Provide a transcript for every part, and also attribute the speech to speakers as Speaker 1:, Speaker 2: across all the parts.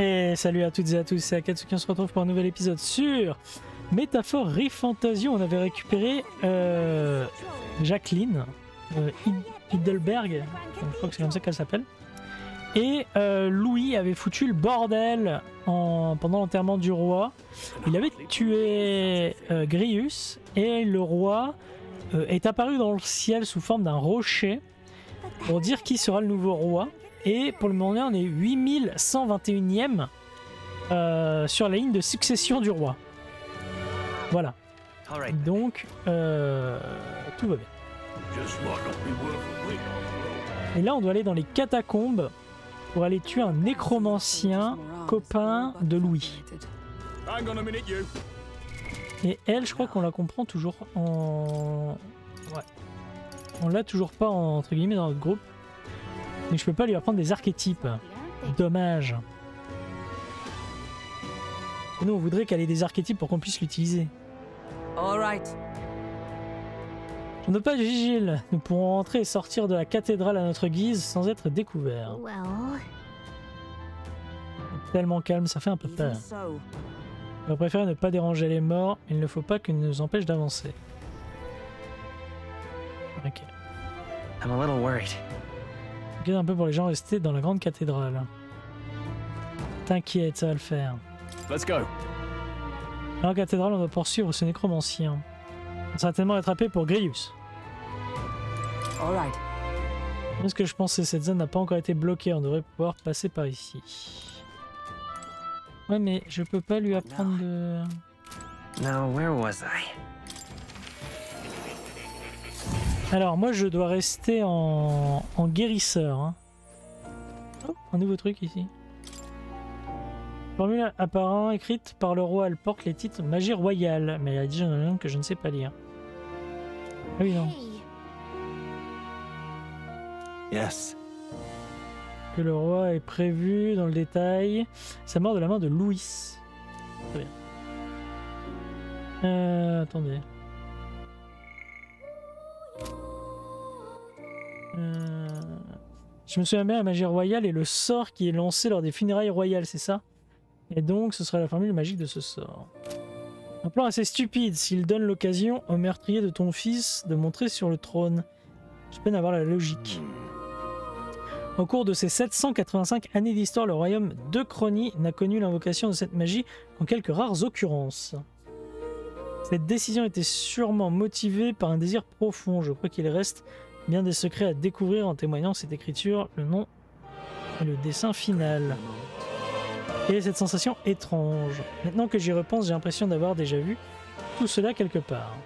Speaker 1: Et salut à toutes et à tous, c'est Akatsuki, on se retrouve pour un nouvel épisode sur Métaphore Rifantasio. On avait récupéré euh, Jacqueline euh, Heidelberg, je crois que c'est comme ça qu'elle s'appelle. Et euh, Louis avait foutu le bordel en, pendant l'enterrement du roi. Il avait tué euh, Grius et le roi euh, est apparu dans le ciel sous forme d'un rocher pour dire qui sera le nouveau roi. Et pour le moment, on est 8121ème euh, sur la ligne de succession du roi. Voilà. Donc, euh, tout va bien. Et là, on doit aller dans les catacombes pour aller tuer un nécromancien copain de Louis. Et elle, je crois qu'on la comprend toujours en... Ouais. On l'a toujours pas, en- entre guillemets, dans notre groupe. Mais je peux pas lui apprendre des archétypes. Dommage. Nous, on voudrait qu'elle ait des archétypes pour qu'on puisse l'utiliser.
Speaker 2: All right.
Speaker 1: Je ne pas Gigil. Nous pourrons entrer et sortir de la cathédrale à notre guise sans être découverts.
Speaker 3: Well,
Speaker 1: Tellement calme, ça fait un peu peur. Je préfère ne pas déranger les morts, mais il ne faut pas qu'ils nous empêchent d'avancer. Ok.
Speaker 4: I'm a little worried.
Speaker 1: Regarde un peu pour les gens restés dans la grande cathédrale. T'inquiète, ça va le faire.
Speaker 4: Let's go.
Speaker 1: Dans la cathédrale, on doit poursuivre ce nécromancien. On va certainement attrapé pour Grius.
Speaker 2: all right.
Speaker 1: Parce que je pense que cette zone n'a pas encore été bloquée, on devrait pouvoir passer par ici. Ouais, mais je peux pas lui apprendre de...
Speaker 4: Now, where was I?
Speaker 1: Alors, moi, je dois rester en, en guérisseur. hein. Oh, un nouveau truc ici. Formule apparent écrite par le roi, elle porte les titres magie royale. Mais il y a déjà une langue que je ne sais pas lire. Ah oui, non.
Speaker 4: Yes.
Speaker 1: Que le roi est prévu dans le détail. Sa mort de la main de Louis. Très bien. Euh, attendez. Euh, Je me souviens bien, la magie royale est le sort qui est lancé lors des funérailles royales, c'est ça? Et donc, ce sera la formule magique de ce sort. Un plan assez stupide s'il donne l'occasion au meurtrier de ton fils de montrer sur le trône. Je peine à voir la logique. Au cours de ses 785 années d'histoire, le royaume de Crony n'a connu l'invocation de cette magie qu'en quelques rares occurrences. Cette décision était sûrement motivée par un désir profond. Je crois qu'il reste bien des secrets à découvrir en témoignant cette écriture, le nom et le dessin final. Et cette sensation étrange. Maintenant que j'y repense, j'ai l'impression d'avoir déjà vu tout cela quelque part.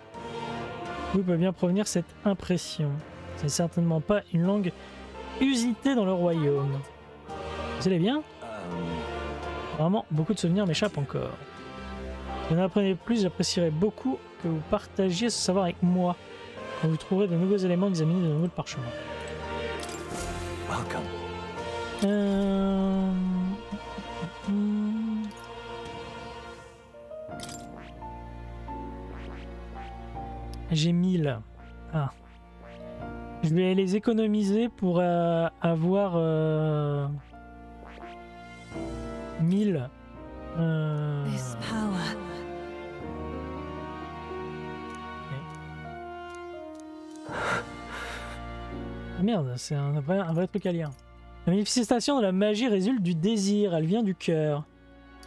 Speaker 1: D'où peut bien provenir cette impression C'est certainement pas une langue usité dans le royaume. Vous allez bien? Vraiment, beaucoup de souvenirs m'échappent encore. Si vous en apprenez plus, j'apprécierais beaucoup que vous partagiez ce savoir avec moi quand vous trouverez de nouveaux éléments examinés de nouveaux parchemins.
Speaker 4: Welcome.
Speaker 1: Euh... J'ai 1000. Ah. Je vais les économiser pour euh, avoir euh, 1000. Euh, merde, c'est un vrai, truc à lire. La manifestation de la magie résulte du désir, elle vient du cœur.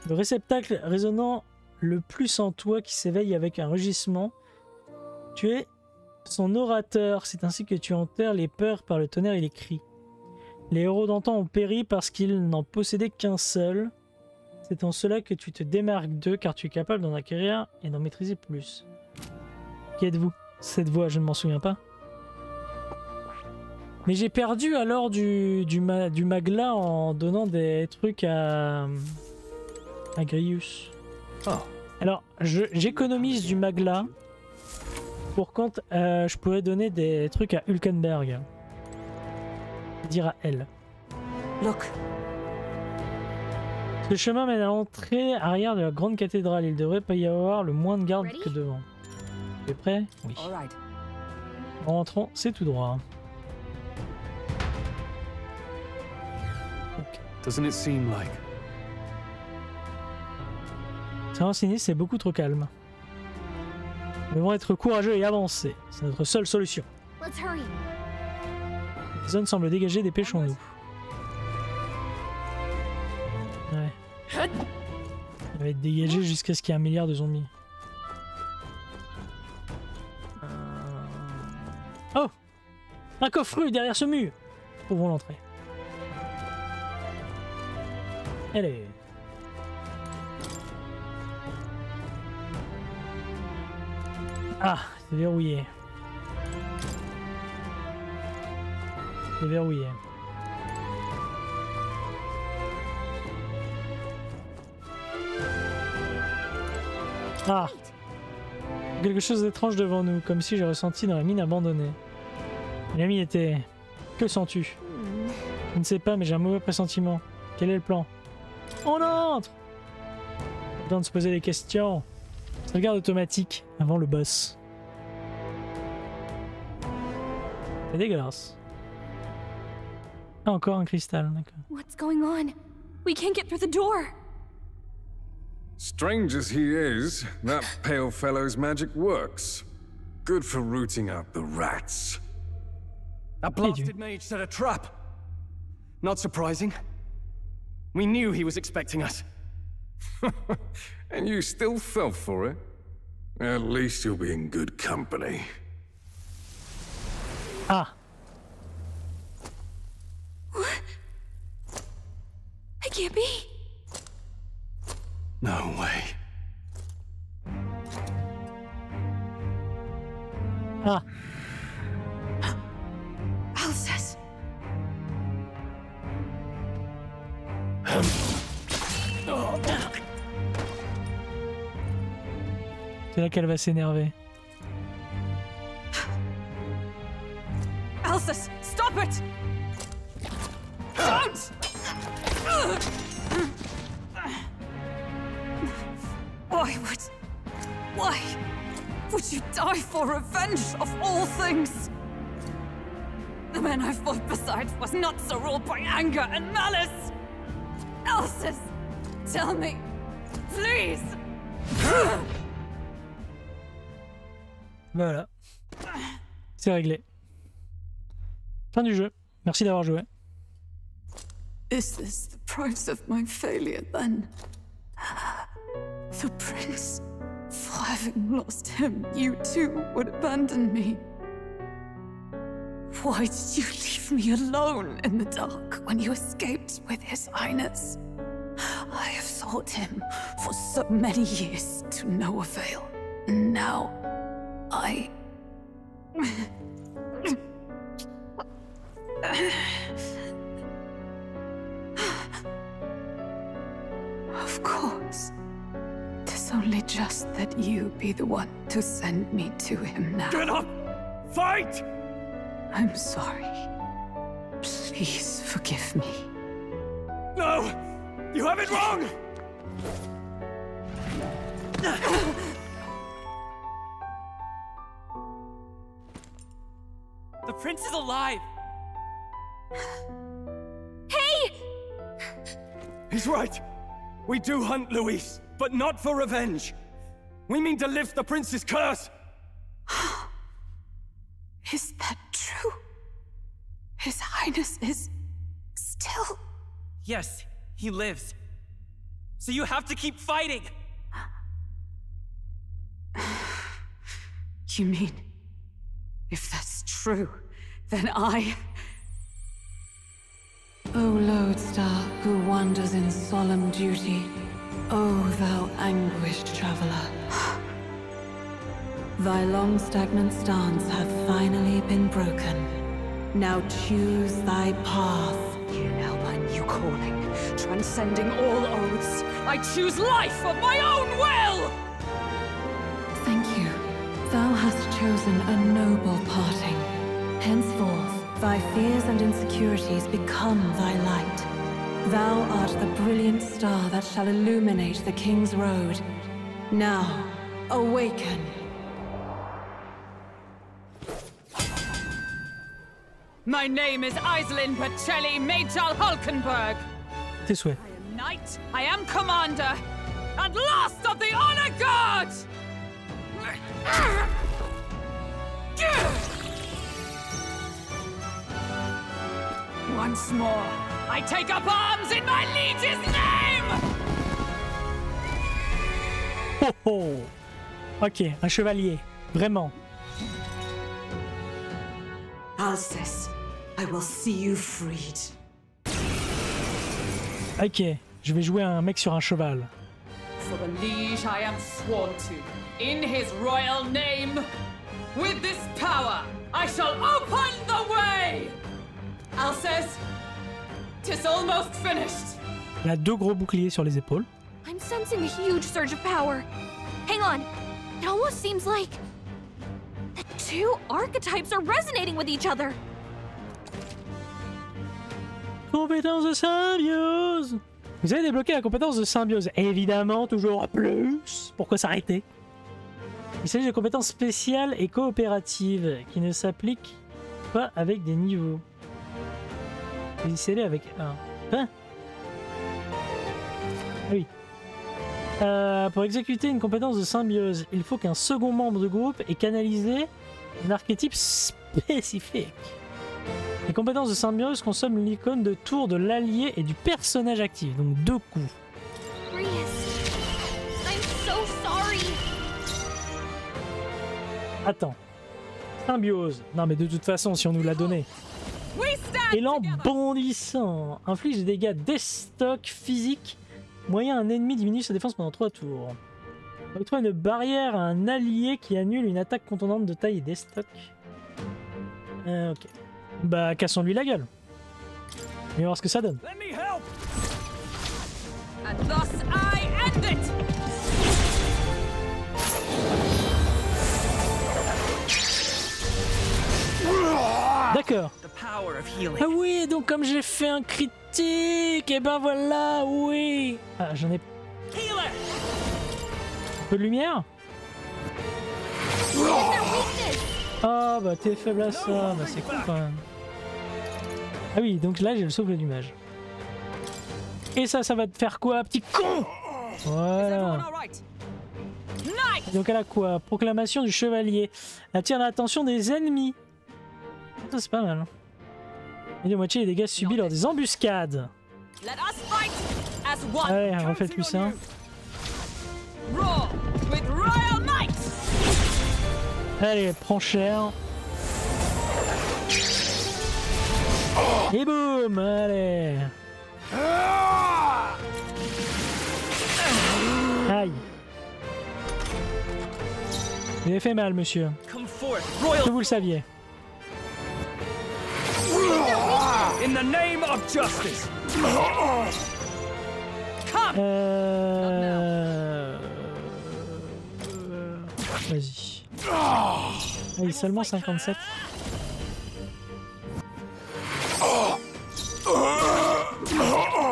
Speaker 1: Le réceptacle résonnant le plus en toi qui s'éveille avec un rugissement. Tu es son orateur, c'est ainsi que tu enterres les peurs par le tonnerre et les cris. Les héros d'antan ont péri parce qu'ils n'en possédaient qu'un seul. C'est en cela que tu te démarques d'eux car tu es capable d'en acquérir et d'en maîtriser plus. Qui êtes-vous? Cette voix, je ne m'en souviens pas. Mais j'ai perdu alors du, du, ma- du magla en donnant des trucs à, à Grius.
Speaker 4: Oh.
Speaker 1: Alors, j'économise du magla pour quand euh, je pourrais donner des trucs à Hulkenberg. Dire à elle.
Speaker 2: Look,
Speaker 1: Ce chemin mène à l'entrée arrière de la grande cathédrale. Il devrait pas y avoir le moins de gardes que devant. Tu es prêt? Oui. rentrant, c'est tout droit.
Speaker 5: Doesn't it seem like?
Speaker 1: C'est beaucoup trop calme. Nous devons être courageux et avancer. C'est notre seule solution.
Speaker 6: Let's hurry.
Speaker 1: La zone semble dégagée, dépêchons-nous. Ouais. Elle va être dégagée jusqu'à ce qu'il y ait un milliard de zombies. Oh Un coffre rue derrière ce mur Trouvons l'entrée. Allez. Ah, c'est verrouillé. C'est verrouillé. Ah Quelque chose d'étrange devant nous, comme si j'ai ressenti dans la mine abandonnée. La mine était... Que sens-tu? Je ne sais pas, mais j'ai un mauvais pressentiment. Quel est le plan? On entre Pas temps de se poser des questions. Sauvegarde automatique avant le boss. C'est dégueulasse. Ah, encore un cristal, d'accord.
Speaker 6: What's going on? We can't get through the door.
Speaker 5: Strange as he is, that pale fellow's magic works. Good for rooting out the rats.
Speaker 7: That
Speaker 1: Did you?
Speaker 7: blasted mage set a trap. Not surprising. We knew he was expecting us.
Speaker 5: And you still fell for it? At least you'll be in good company.
Speaker 1: Ah What?
Speaker 6: I can't be.
Speaker 7: No way.
Speaker 1: Ah C'est là qu'elle va s'énerver.
Speaker 8: Alsus, stop it! Don't! Why would. Why would you die for revenge of all things? The man I fought beside was not so ruled by anger and malice! Alsus, tell me, please!
Speaker 1: Voilà. C'est réglé. Fin du jeu. Merci d'avoir joué.
Speaker 8: Is this the price of my failure then? The prince, for having lost him, you too would abandon me. Why did you leave me alone in the dark when you escaped with his highness? I have sought him for so many years to no avail. Now, I. Of course. Tis only just that you be the one to send me to him now.
Speaker 7: Get up! Fight!
Speaker 8: I'm sorry. Please forgive me.
Speaker 7: No! You have it wrong! prince is alive!
Speaker 6: Hey!
Speaker 7: He's right. We do hunt Luis, but not for revenge. We mean to lift the prince's curse.
Speaker 8: Is that true? His Highness is still.
Speaker 4: Yes, he lives. So you have to keep fighting!
Speaker 8: You mean, if that's true, then I. O lodestar who wanders in solemn duty, O thou anguished traveler. Thy long stagnant stance hath finally been broken. Now choose thy path.
Speaker 2: Here now my new calling, transcending all oaths. I choose life of my own will!
Speaker 8: Thank you. Thou hast chosen a noble parting. Henceforth, thy fears and insecurities become thy light. Thou art the brilliant star that shall illuminate the King's Road. Now, awaken.
Speaker 2: My name is Iselin Pacelli Majal Hulkenberg.
Speaker 1: This way.
Speaker 2: I am knight, I am commander.
Speaker 8: and last of the Honor Guard! Once more, I take up arms in my liege's name!
Speaker 1: Oh oh Ok, un chevalier. Vraiment.
Speaker 8: Alcest, I will see you freed.
Speaker 1: Ok, je vais jouer un mec sur un cheval.
Speaker 8: For the liege I am sworn to, in his royal name, with this power, I shall open the way! Alcest, tis almost finished.
Speaker 1: Il a deux gros boucliers sur les épaules.
Speaker 3: I'm sensing a huge surge of power. Hang on. It almost seems like the two archetypes are resonating with each other.
Speaker 1: Compétence de symbiose Vous avez débloqué la compétence de symbiose. Évidemment, toujours plus. Pourquoi s'arrêter? Il s'agit de compétences spéciales et coopératives qui ne s'appliquent pas avec des niveaux. Positionnez avec 1. Hein Ah oui. Euh, pour exécuter une compétence de symbiose, il faut qu'un second membre du groupe ait canalisé un archétype spécifique. Les compétences de symbiose consomment l'icône de tour de l'allié et du personnage actif, donc deux coups. Attends. Symbiose. Non mais de toute façon, si on nous l'a donné. Élan bondissant. Inflige des dégâts destock physiques. Moyen un ennemi diminue sa défense pendant 3 tours. Octroie une barrière à un allié qui annule une attaque contondante de taille et destock. Euh, ok. Bah cassons-lui la gueule. On va voir ce que ça donne.
Speaker 7: Let me help!
Speaker 8: And thus I end it!
Speaker 1: D'accord. Ah oui, donc comme j'ai fait un critique, et ben voilà, oui. Ah, j'en ai un peu de lumière? Ah bah t'es faible à ça, bah c'est cool quand même. Ah oui, donc là j'ai le souffle du mage. Et ça, ça va te faire quoi, petit con? Voilà. Donc elle a quoi? Proclamation du chevalier. Attire l'attention des ennemis. Ça c'est pas mal. hein. Et de moitié les dégâts subis lors des embuscades. Allez, refaites-lui ça. Allez, prends cher. Et boum Allez Aïe Vous avez fait mal, monsieur. Que vous le saviez.
Speaker 7: In the name of justice!
Speaker 1: Euh... euh, Vas-y. Allez, seulement 57.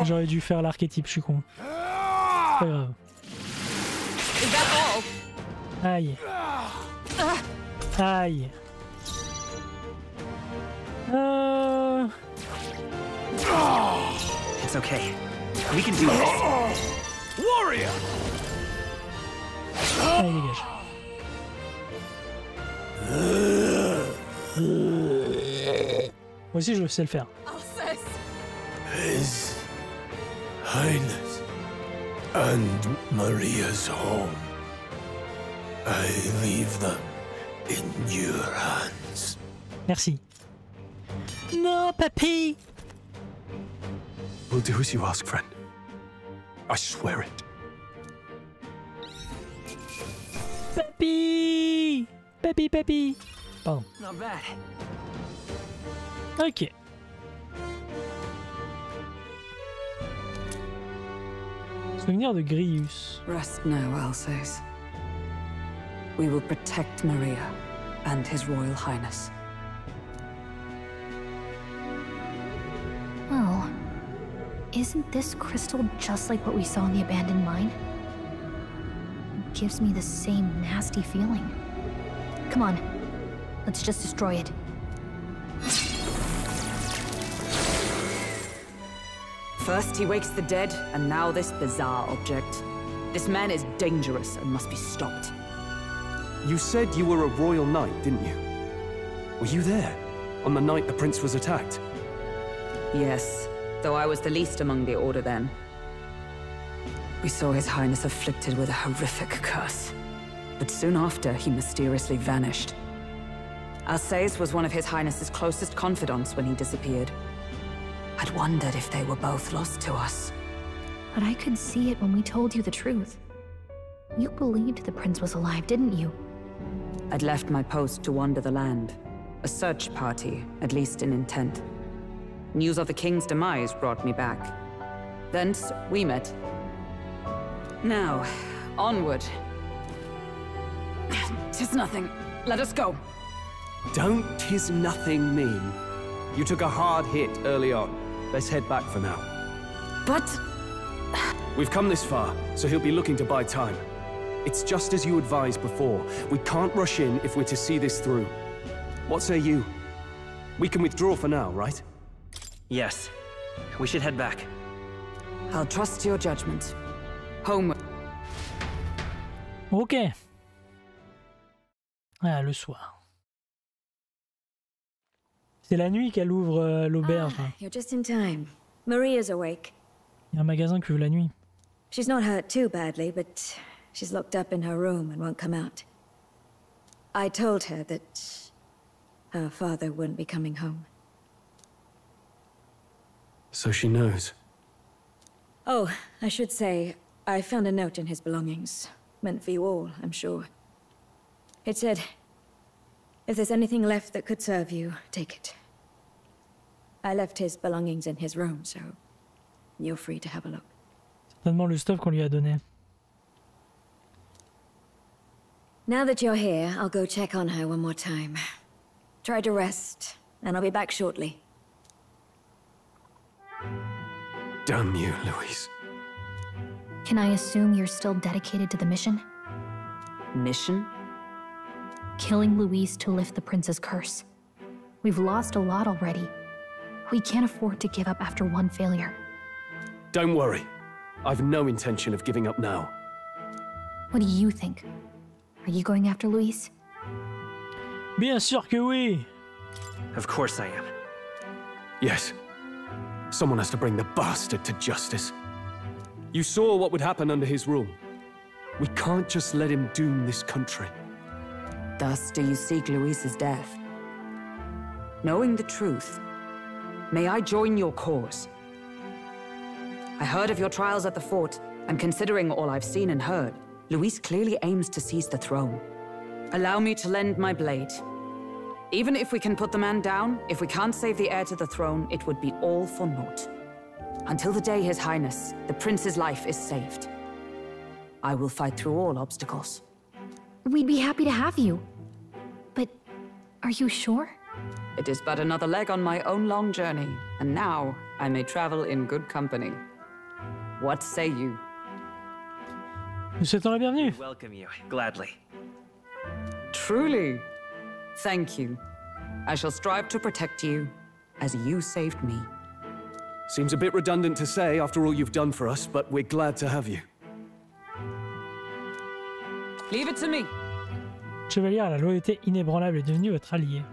Speaker 1: J'aurais dû faire l'archétype, je suis con. C'est Pas grave.
Speaker 8: Is that all?
Speaker 1: Aïe. Aïe. Euh...
Speaker 4: It's okay. We can do this.
Speaker 7: Warrior!
Speaker 1: Allez, dégage. Moi aussi, je sais le faire.
Speaker 8: Alcest!
Speaker 9: His Highness and Maria's home. I leave them in your hands.
Speaker 1: Merci. Non, papy
Speaker 9: We'll do as you ask, friend. I swear it.
Speaker 1: Papy Papy, papy Pardon.
Speaker 4: Not bad.
Speaker 1: Ok. Souvenir de Grius.
Speaker 8: Rest now, Alcest. We will protect Maria and His Royal Highness.
Speaker 6: Isn't this crystal just like what we saw in the abandoned mine? It gives me the same nasty feeling. Come on, let's just destroy it.
Speaker 8: First he wakes the dead, and now this bizarre object. This man is dangerous and must be stopped.
Speaker 7: You said you were a royal knight, didn't you? Were you there? On the night the prince was attacked?
Speaker 8: Yes, though I was the least among the Order then. We saw His Highness afflicted with a horrific curse. But soon after, he mysteriously vanished. Alsace was one of His Highness's closest confidants when he disappeared. I'd wondered if they were both lost to us.
Speaker 6: But I could see it when we told you the truth. You believed the prince was alive, didn't you?
Speaker 8: I'd left my post to wander the land. A search party, at least in intent. News of the king's demise brought me back. Thence, we met. Now, onward. Tis nothing. Let us go.
Speaker 7: Don't tis nothing mean. You took a hard hit early on. Let's head back for now.
Speaker 8: But...
Speaker 7: We've come this far, so he'll be looking to buy time. It's just as you advised before. We can't rush in if we're to see this through. What say you? We can withdraw for now, right?
Speaker 4: Yes. We should head back.
Speaker 8: I'll trust your judgment. Homeward.
Speaker 1: Ok. Ah, le soir. C'est la nuit qu'elle ouvre euh, l'auberge.
Speaker 10: Ah, you're just in time. Maria's awake.
Speaker 1: Il y a un magasin qui ouvre la nuit.
Speaker 10: She's not hurt too badly, but she's locked up in her room and won't come out. I told her that her father wouldn't be coming home.
Speaker 7: So she knows.
Speaker 10: Oh, I should say, I found a note in his belongings. Meant for you all, I'm sure. It said, if there's anything left that could serve you, take it. I left his belongings in his room, so you're free to have a look.
Speaker 1: Certainement le stuff qu'on lui a donné.
Speaker 10: Now that you're here, I'll go check on her one more time. Try to rest, and I'll be back shortly.
Speaker 7: Damn you, Louise.
Speaker 6: Can I assume you're still dedicated to the mission?
Speaker 8: Mission?
Speaker 6: Killing Luis to lift the prince's curse. We've lost a lot already. We can't afford to give up after one failure.
Speaker 7: Don't worry. I've no intention of giving up now.
Speaker 6: What do you think? Are you going after Luis?
Speaker 1: Bien sûr que oui.
Speaker 4: Of course I am.
Speaker 7: Yes. Someone has to bring the bastard to justice. You saw what would happen under his rule. We can't just let him doom this country.
Speaker 8: Thus do you seek Luis's death. Knowing the truth, may I join your cause? I heard of your trials at the fort, and considering all I've seen and heard, Luis clearly aims to seize the throne. Allow me to lend my blade. Even if we can put the man down, if we can't save the heir to the throne, it would be all for naught. Until the day His Highness, the Prince's life is saved. I will fight through all obstacles.
Speaker 6: We'd be happy to have you. But are you sure?
Speaker 8: It is but another leg on my own long journey, and now I may travel in good company. What say you?
Speaker 1: Nous souhaitons la bienvenue.
Speaker 4: Welcome you, gladly.
Speaker 8: Truly. Thank you. I shall strive to protect you, as you saved me.
Speaker 7: Seems a bit redundant to say after all you've done for us, but we're glad to have you.
Speaker 8: Leave it to me.
Speaker 1: Chevalier la loyauté inébranlable est devenu votre allié.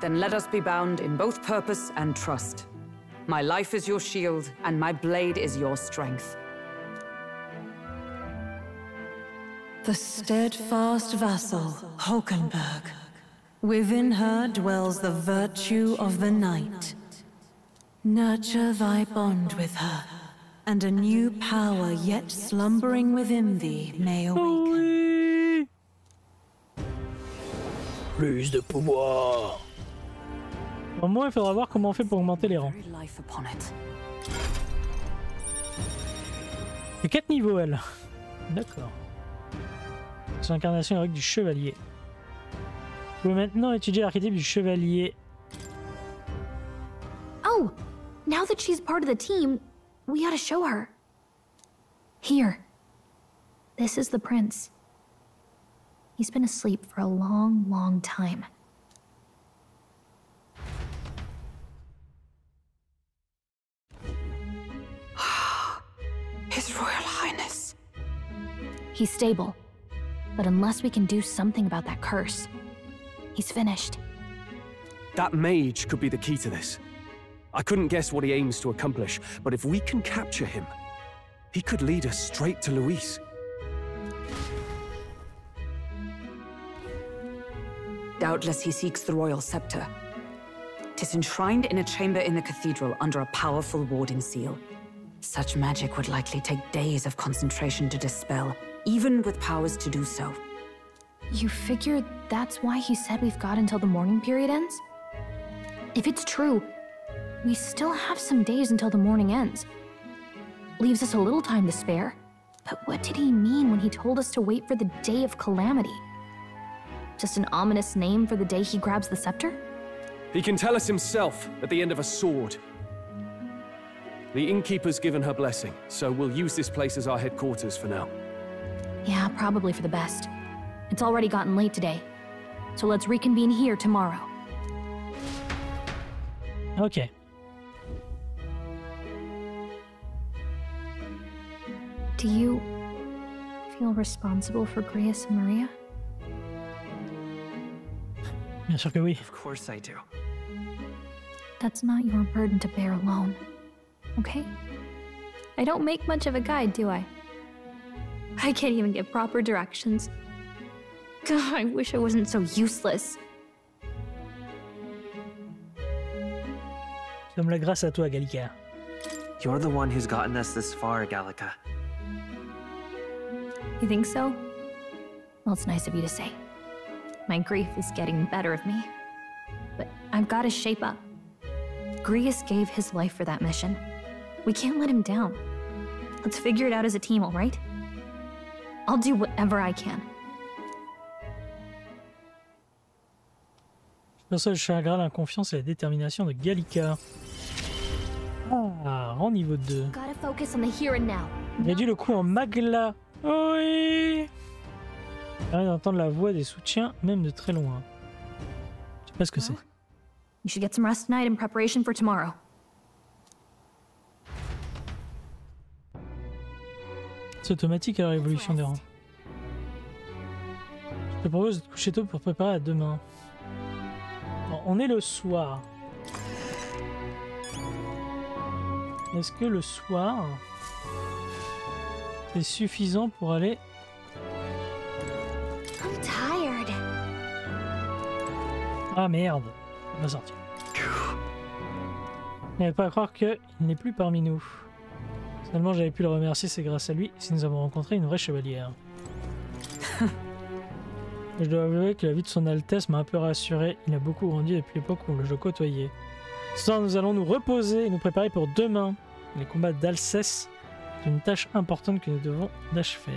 Speaker 8: Then let us be bound in both purpose and trust. My life is your shield, and my blade is your strength.
Speaker 2: The steadfast vassal, Hulkenberg. Within her dwells the virtue of the knight. Nurture thy bond with her, and a new power yet slumbering within thee may awaken.
Speaker 1: Plus de pouvoir. Au moins, il faudra voir comment on fait pour augmenter les rangs.
Speaker 8: Life upon it.
Speaker 1: Il y a 4 niveaux, elle. D'accord. C'est l'incarnation héroïque du chevalier. Vous pouvez maintenant étudier l'archétype du chevalier.
Speaker 6: Oh! Now that she's part of the team, we ought to show her. Here. This is the prince. He's been asleep for a long, long time.
Speaker 8: His Royal Highness.
Speaker 6: He's stable. But unless we can do something about that curse, he's finished.
Speaker 7: That mage could be the key to this. I couldn't guess what he aims to accomplish, but if we can capture him, he could lead us straight to Luis.
Speaker 8: Doubtless he seeks the royal scepter. Tis enshrined in a chamber in the cathedral under a powerful warding seal. Such magic would likely take days of concentration to dispel, even with powers to do so.
Speaker 6: You figure that's why he said we've got until the morning period ends? If it's true, we still have some days until the morning ends. Leaves us a little time to spare. But what did he mean when he told us to wait for the Day of Calamity? Just an ominous name for the day he grabs the scepter?
Speaker 7: He can tell us himself at the end of a sword. The innkeeper's given her blessing, so we'll use this place as our headquarters for now.
Speaker 6: Yeah, probably for the best. It's already gotten late today. So let's reconvene here tomorrow.
Speaker 1: Ok.
Speaker 6: Do you feel responsible for Grius and Maria?
Speaker 1: Bien sûr que oui.
Speaker 4: Of course I do.
Speaker 6: That's not your burden to bear alone. Okay? I don't make much of a guide, do I? I can't even give proper directions. God, I wish I wasn't so useless.
Speaker 1: Je donne la grâce à toi, Gallica.
Speaker 4: You're the one who's gotten us this far, Gallica.
Speaker 6: You think so? Well, it's nice of you to say. My grief is getting the better of me. But I've got to shape up. Grius gave his life for that mission. We can't let him down. Let's figure it out as a team, alright? I'll do whatever I can.
Speaker 1: Le chagrin, la confiance et la détermination de Gallica. Ah, rang niveau 2.
Speaker 6: Gotta focus on the here and now.
Speaker 1: Réduit le coup en magla. Oui Permet d'entendre la voix des soutiens, même de très loin. Je sais pas ce que c'est.
Speaker 6: You should get some rest tonight in preparation for tomorrow.
Speaker 1: C'est automatique à la révolution des rangs. Je te propose de te coucher tôt pour préparer à demain. On est le soir. Est-ce que le soir c'est suffisant pour aller
Speaker 6: I'm tired.
Speaker 1: Ah merde, on va sortir. N'avez pas à croire qu'il n'est plus parmi nous. Finalement, j'avais pu le remercier, c'est grâce à lui si nous avons rencontré une vraie chevalière. Je dois avouer que la vie de son Altesse m'a un peu rassuré. Il a beaucoup grandi depuis l'époque où je le côtoyais. Ce soir, nous allons nous reposer et nous préparer pour demain. Les combats d'Alceste c'est une tâche importante que nous devons achever.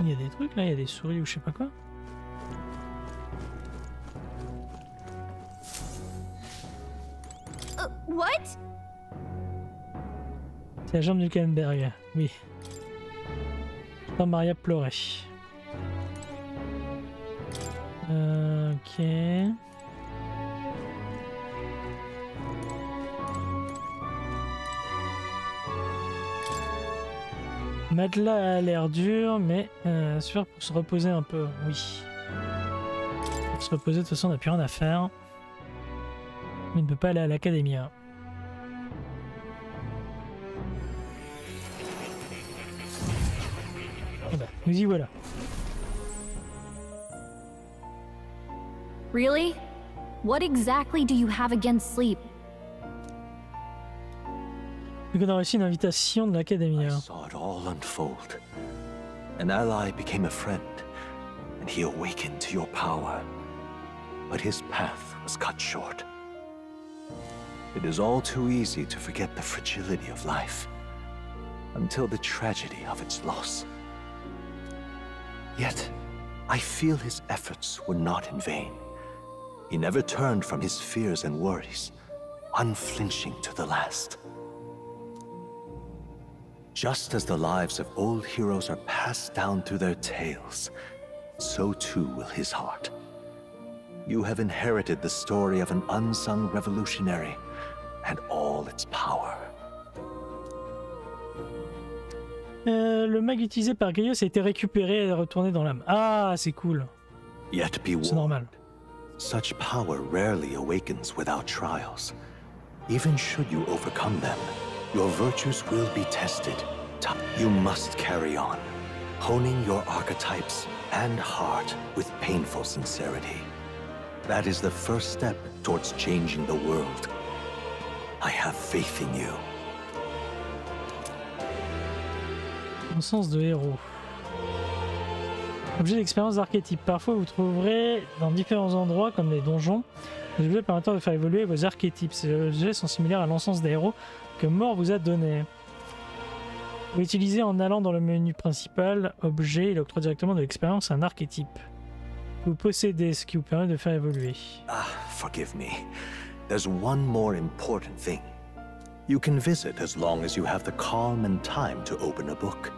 Speaker 1: Il y a des trucs là, il y a des souris ou je sais pas quoi.
Speaker 3: Uh, what?
Speaker 1: La jambe du Kenberg, oui. J'entends Maria pleurer. Euh, ok. Matelas a l'air dur, mais euh, sûr pour se reposer un peu, oui. Pour se reposer, de toute façon, on n'a plus rien à faire. Mais il ne peut pas aller à l'académie. hein. Ben, nous y voilà.
Speaker 6: Really? What exactly do you have against sleep?
Speaker 1: Donc on a reçu une invitation de l'académie. hein.
Speaker 11: saw it all unfold. An ally became a friend, and he awakened to your power. But his path was cut short. It is all too easy to forget the fragility of life, until the tragedy of its loss. Yet, I feel his efforts were not in vain. He never turned from his fears and worries, unflinching to the last. Just as the lives of old heroes are passed down through their tales, so too will his heart. You have inherited the story of an unsung revolutionary and all its power.
Speaker 1: Euh, le mag utilisé par Grius a été récupéré et retourné dans l'âme. Ah, c'est cool. C'est normal.
Speaker 11: Such power rarely awakens without trials. Even should you overcome them, your virtues will be tested. You must carry on, honing your archetypes and heart with painful sincerity. That is the first step towards changing the world. I have faith in you.
Speaker 1: Sens de héros. Objet d'expérience d'archétype. Parfois, vous trouverez dans différents endroits, comme les donjons, des objets permettant de faire évoluer vos archétypes. Ces objets sont similaires à l'encens des héros que Mort vous a donné. Vous l'utilisez en allant dans le menu principal, objet, il octroie directement de l'expérience un archétype. Vous possédez ce qui vous permet de faire évoluer.
Speaker 11: Ah, forgive me. There's one more important thing. You can visit as long as you have the calm and time to open a book.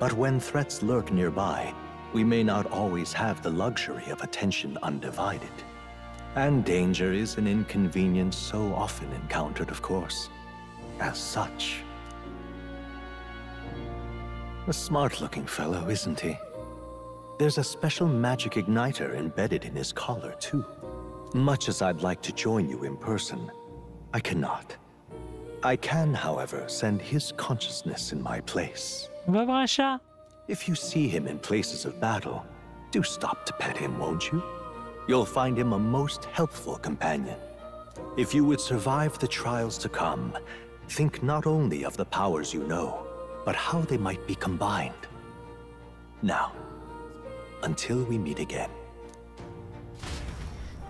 Speaker 11: But when threats lurk nearby, we may not always have the luxury of attention undivided. And danger is an inconvenience so often encountered, of course. As such. A smart looking fellow, isn't he? There's a special magic igniter embedded in his collar, too. Much as I'd like to join you in person, I cannot. I can, however, send his consciousness in my place.
Speaker 1: On va voir un chat.
Speaker 11: If you see him in places of battle, do stop to pet him, won't you? You'll find him a most helpful companion. If you would survive the trials to come, think not only of the powers you know, but how they might be combined. Now, until we meet again.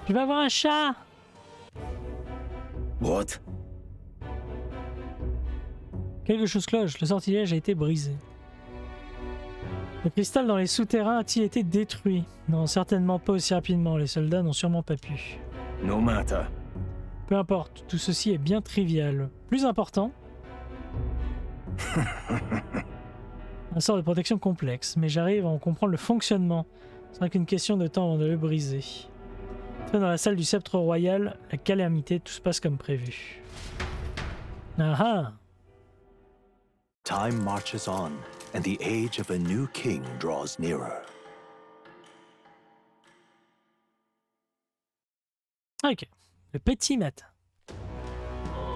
Speaker 1: Tu vas voir un chat.
Speaker 11: What?
Speaker 1: Quelque chose cloche, le sortilège a été brisé. Le cristal dans les souterrains a-t-il été détruit? Non, certainement pas aussi rapidement, les soldats n'ont sûrement pas pu.
Speaker 12: No matter.
Speaker 1: Peu importe, tout ceci est bien trivial. Plus important, un sort de protection complexe, mais j'arrive à en comprendre le fonctionnement. Ce n'est qu'une question de temps avant de le briser. Dans la salle du sceptre royal, la calamité, tout se passe comme prévu. Ah ah
Speaker 11: Time marches on, and the age of a new king draws nearer.
Speaker 1: Ok. Le petit matin.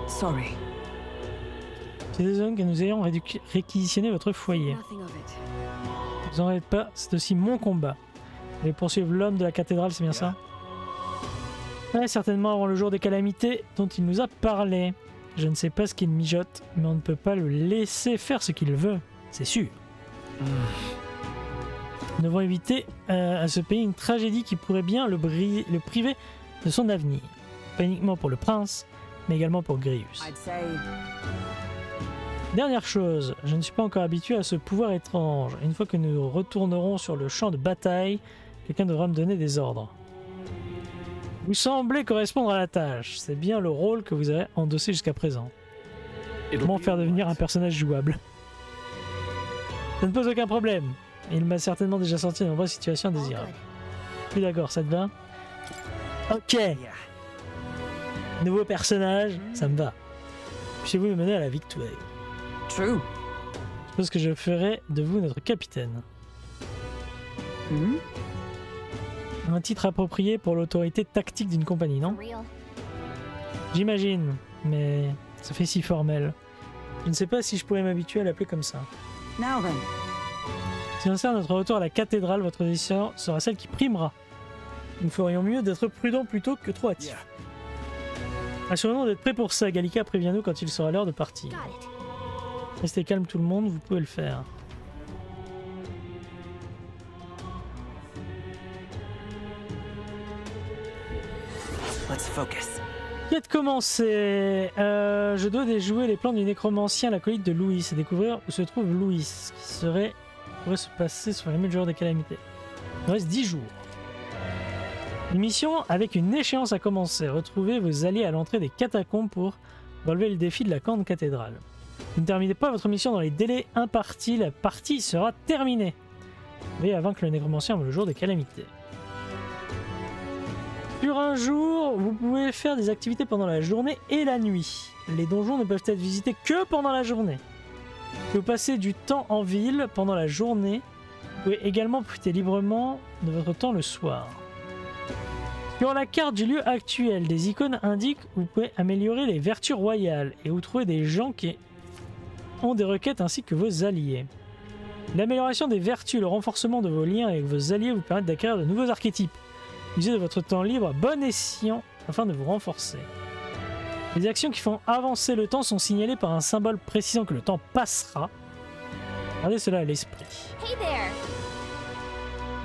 Speaker 8: Sorry.
Speaker 1: C'est désolé que nous ayons réquisitionné votre foyer. Vous en êtes pas, c'est aussi mon combat. Vous allez poursuivre l'homme de la cathédrale, c'est bien ça? Ouais, certainement avant le jour des calamités dont il nous a parlé. Je ne sais pas ce qu'il mijote, mais on ne peut pas le laisser faire ce qu'il veut, c'est sûr. Nous devons éviter euh, à ce pays une tragédie qui pourrait bien le, le priver de son avenir. Pas uniquement pour le prince, mais également pour Grius. Dernière chose, je ne suis pas encore habitué à ce pouvoir étrange. Une fois que nous retournerons sur le champ de bataille, quelqu'un devra me donner des ordres. Vous semblez correspondre à la tâche. C'est bien le rôle que vous avez endossé jusqu'à présent. Comment faire devenir un personnage jouable? Ça ne pose aucun problème. Il m'a certainement déjà sorti de nombreuses situations indésirables. Puis d'accord, ça te va? Ok. Nouveau personnage, ça me va. Puissiez-vous me mener à la victoire
Speaker 8: true.
Speaker 1: je pense que je ferai de vous notre capitaine.
Speaker 8: Hmm?
Speaker 1: Un titre approprié pour l'autorité tactique d'une compagnie, non J'imagine, mais ça fait si formel. Je ne sais pas si je pourrais m'habituer à l'appeler comme ça. Si on sert notre retour à la cathédrale, votre décision sera celle qui primera. Nous ferions mieux d'être prudents plutôt que trop hâtifs. Assurez-nous d'être prêts pour ça. Gallica, préviens-nous quand il sera l'heure de partir. Restez calme tout le monde, vous pouvez le faire.
Speaker 13: Focus.
Speaker 1: Quête commencée. Euh, je dois déjouer les plans du nécromancien, l'acolyte de Louis, et découvrir où se trouve Louis, ce qui serait pourrait se passer sur les jours des calamités. Il reste 10 jours. Une mission avec une échéance à commencer. Retrouvez vos alliés à l'entrée des catacombes pour relever le défi de la grande cathédrale. Vous ne terminez pas votre mission dans les délais impartis, la partie sera terminée. Veillez à vaincre le nécromancien le jour des calamités. Sur un jour, vous pouvez faire des activités pendant la journée et la nuit. Les donjons ne peuvent être visités que pendant la journée. Vous passez du temps en ville pendant la journée, vous pouvez également profiter librement de votre temps le soir. Sur la carte du lieu actuel, des icônes indiquent où vous pouvez améliorer les vertus royales et où trouver des gens qui ont des requêtes ainsi que vos alliés. L'amélioration des vertus, le renforcement de vos liens avec vos alliés vous permettent d'acquérir de nouveaux archétypes. Usez de votre temps libre à bon escient afin de vous renforcer. Les actions qui font avancer le temps sont signalées par un symbole précisant que le temps passera. Gardez cela à l'esprit.
Speaker 3: Hey there!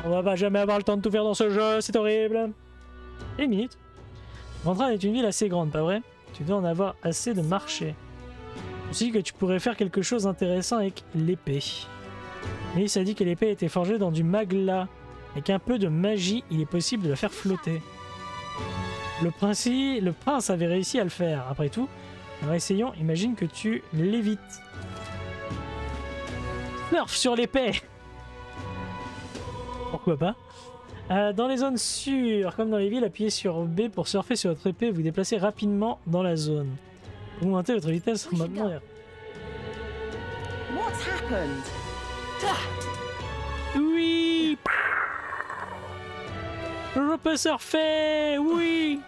Speaker 1: On va pas jamais avoir le temps de tout faire dans ce jeu, c'est horrible. Et une minute. Ventran est une ville assez grande, pas vrai? Tu dois en avoir assez de marcher. Je me suis dit que tu pourrais faire quelque chose d'intéressant avec l'épée. Et ça dit que l'épée a été forgée dans du magla. Avec un peu de magie, il est possible de la faire flotter. Le, prince avait réussi à le faire. Après tout, alors essayons, imagine que tu l'évites. Surf sur l'épée Pourquoi pas? Euh, Dans les zones sûres, comme dans les villes, appuyez sur B pour surfer sur votre épée et vous déplacer rapidement dans la zone. Augmentez votre vitesse en mode Je peux surfer Oui